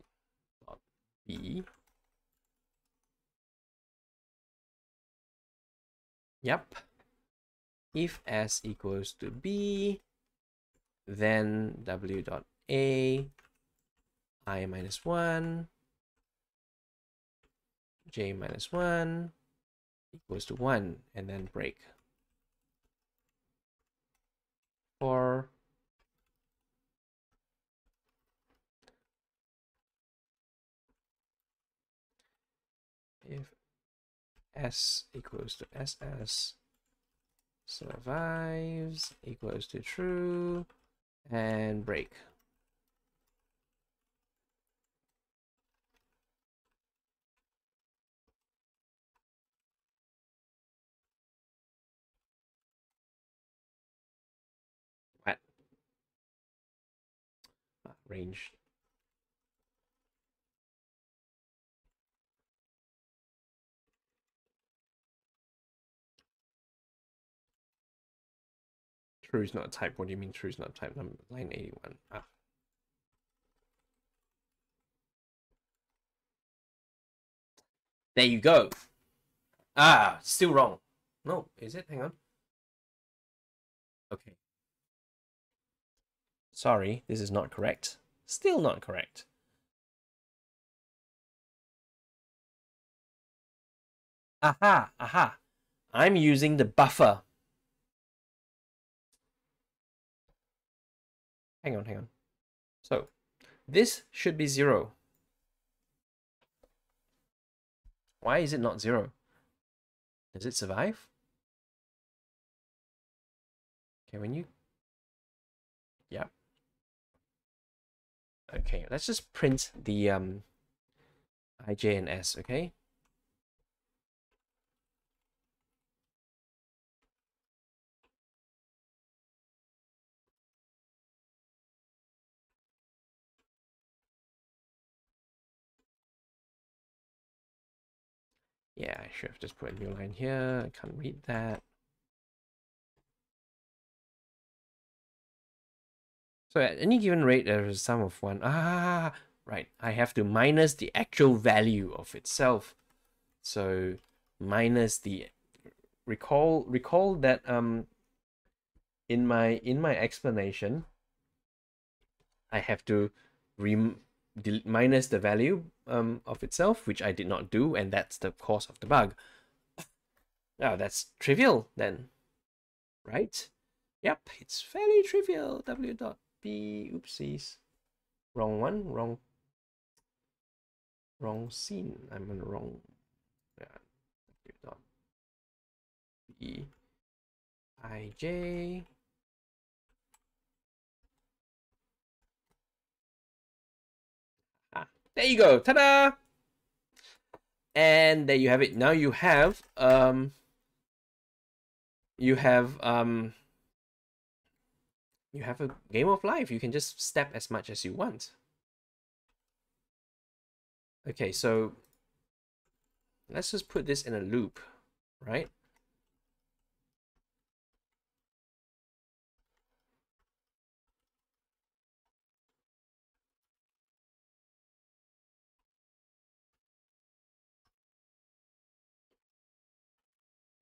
dot b Yep. If s equals to b, then w dot a i minus 1 j minus 1 equals to 1 and then break. For if s equals to ss survives equals to true and break. What? Ah, range True is not a type. What do you mean true is not a type? Number line 81. Ah. There you go. Ah, still wrong. No, is it? Hang on. Okay. Sorry, this is not correct. Still not correct. Aha, aha. I'm using the buffer hang on, hang on. So this should be zero. Why is it not zero? Does it survive? Okay, when you... Yeah. Okay, let's just print the um, ij and s, okay? Yeah, I should have just put a new line here. I can't read that. So at any given rate, there is a sum of one. Ah, right? I have to minus the actual value of itself. So minus the recall recall that um in my in my explanation I have to rem minus the value um, of itself, which I did not do, and that's the cause of the bug. Now that's trivial then, right? Yep, it's fairly trivial. W dot B, oopsies. Wrong one, wrong, wrong scene. I'm in the wrong, yeah, dot B, I, J, There you go. Ta-da! And there you have it. Now you have um you have um you have a game of life. You can just step as much as you want. Okay, so let's just put this in a loop, right?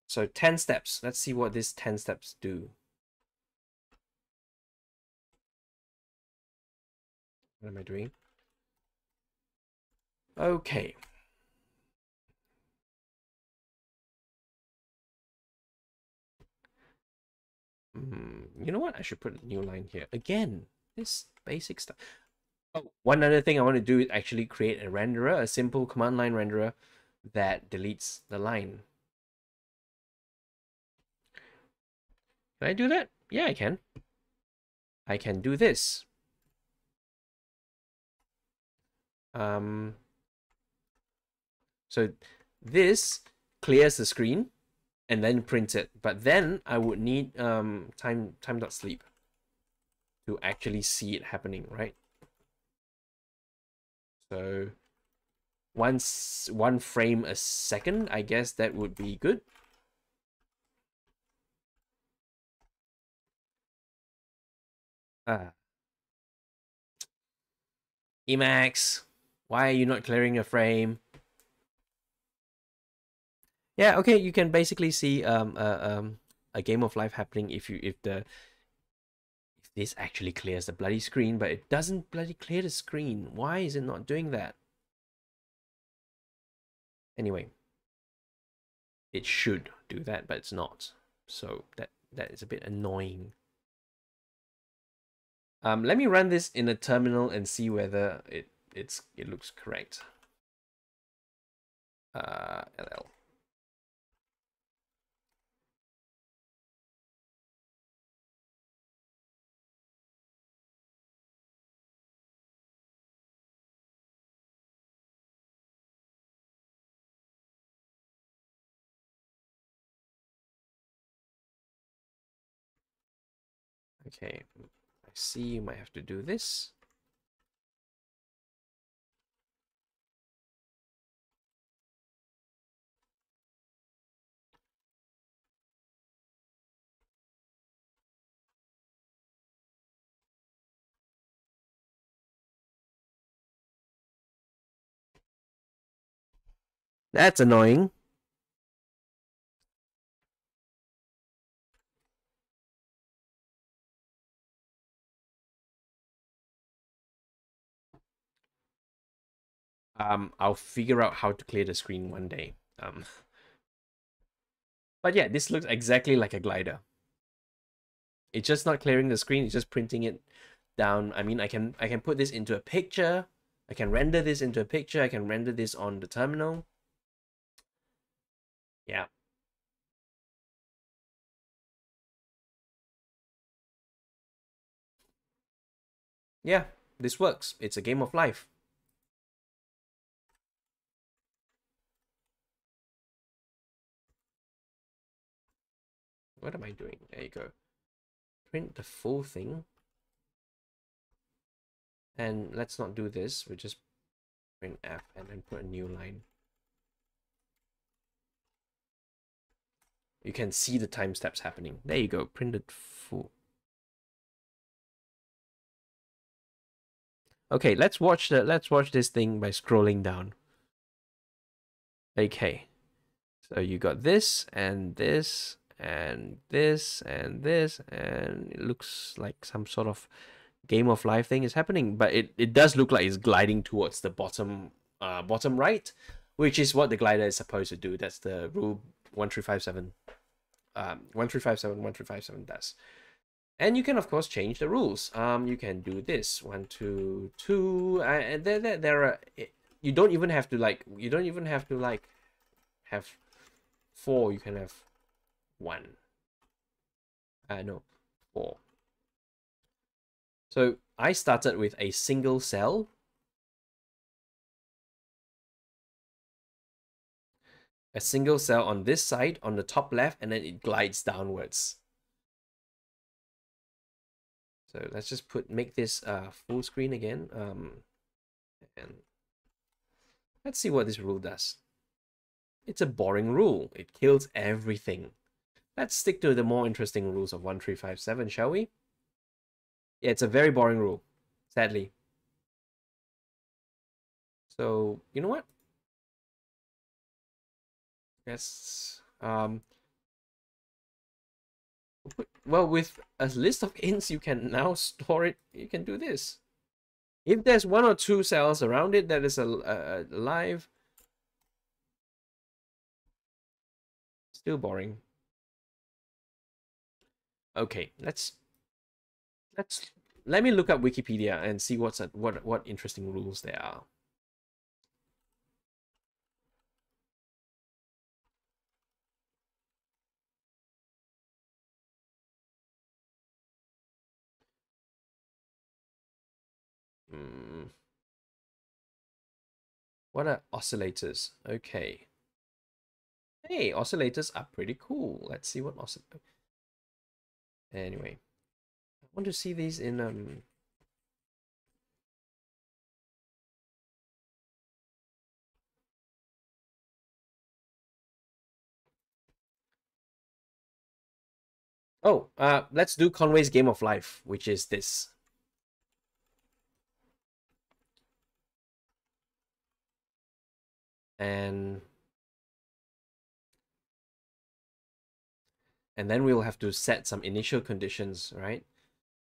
So 10 steps. Let's see what these 10 steps do. What am I doing? Okay. Mm, you know what? I should put a new line here. Again, this basic stuff. Oh, one other thing I want to do is actually create a renderer, a simple command line renderer that deletes the line. Can I do that? Yeah, I can. I can do this. Um, so this clears the screen and then prints it. But then I would need um, time time dot sleep to actually see it happening, right? So once one frame a second, I guess that would be good. Ah. Emacs, why are you not clearing your frame? Yeah, okay, you can basically see um, uh, um, a game of life happening if you if the if this actually clears the bloody screen, but it doesn't bloody clear the screen. Why is it not doing that? Anyway, it should do that, but it's not. So that that is a bit annoying. Um, let me run this in a terminal and see whether it it's it looks correct. Uh, LL. Okay, I see you might have to do this. That's annoying. Um, I'll figure out how to clear the screen one day. Um, but yeah, this looks exactly like a glider. It's just not clearing the screen, it's just printing it down. I mean, I can I can put this into a picture. I can render this into a picture. I can render this on the terminal. Yeah. Yeah, this works. It's a game of life. What am I doing? There you go. Print the full thing. And let's not do this. we just print F and then put a new line. You can see the time steps happening. There you go. Printed full. Okay, let's watch the let's watch this thing by scrolling down. Okay. So you got this and this and this and this and it looks like some sort of game of life thing is happening, but it, it does look like it's gliding towards the bottom uh bottom right, which is what the glider is supposed to do. That's the rule 1357. Um 1357 1357 does. And you can of course change the rules. Um you can do this one, two, two, uh, and there, there there are you don't even have to like you don't even have to like have four, you can have one. Uh no, four. So I started with a single cell. A single cell on this side, on the top left, and then it glides downwards. So let's just put make this uh, full screen again. Um, and let's see what this rule does. It's a boring rule. It kills everything. Let's stick to the more interesting rules of 1357, shall we? Yeah, it's a very boring rule, sadly. So, you know what? Yes. Um, well, with a list of ints, you can now store it. You can do this. If there's one or two cells around it that is a alive, still boring. Okay, let's let's let me look up Wikipedia and see what's a, what what interesting rules there are. What are oscillators? Okay. Hey, oscillators are pretty cool. Let's see what oscillator. Anyway, I want to see these in um. Oh, uh, let's do Conway's Game of Life, which is this. And and then we'll have to set some initial conditions, right?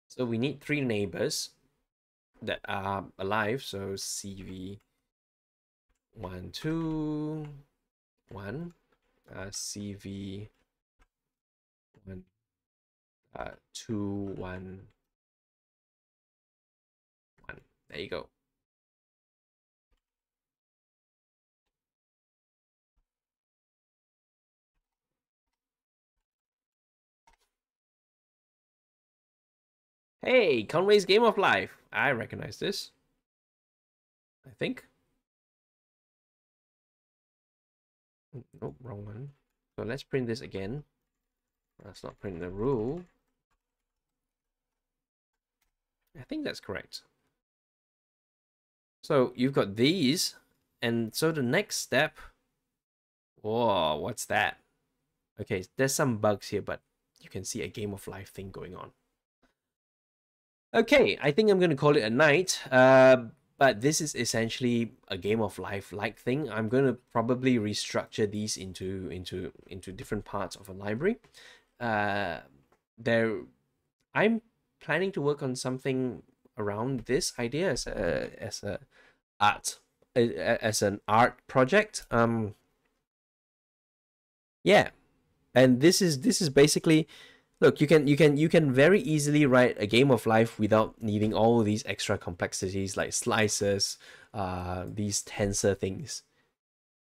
So we need three neighbors that are alive. So CV one, two, one, uh, CV one, uh, two, one, one. There you go. Hey, Conway's Game of Life. I recognize this. I think. Nope, wrong one. So let's print this again. Let's not print the rule. I think that's correct. So you've got these, and so the next step. Whoa, what's that? Okay, there's some bugs here, but you can see a game of life thing going on. Okay, I think I'm going to call it a night. Uh, but this is essentially a game of life like thing. I'm going to probably restructure these into into into different parts of a library. Uh, there, I'm planning to work on something around this idea as a as a art as an art project. Um, yeah, and this is this is basically look you can you can you can very easily write a game of life without needing all these extra complexities like slices uh these tensor things.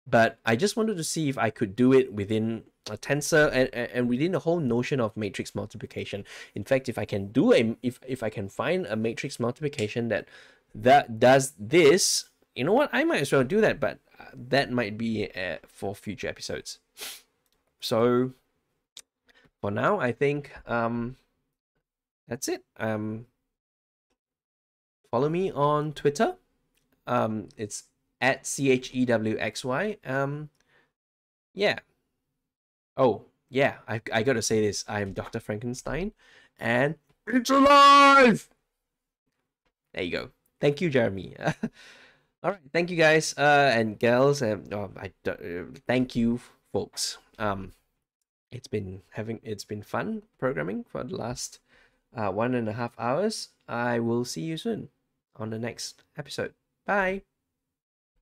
But i just wanted to see if i could do it within a tensor and, and within the whole notion of matrix multiplication. In fact if i can do a if, if i can find a matrix multiplication that that does this you know what? I might as well do that but uh, that might be uh, for future episodes. So for now, I think um, that's it. Um, follow me on Twitter. Um, it's at chewxy. Um, yeah. Oh, yeah. I I gotta say this. I'm Dr. Frankenstein, and it's alive. There you go. thank you, Jeremy. All right, thank you guys uh, and girls, and oh, I uh, thank you, folks. Um, it's been having it's been fun programming for the last uh, one and a half hours. I will see you soon on the next episode. Bye.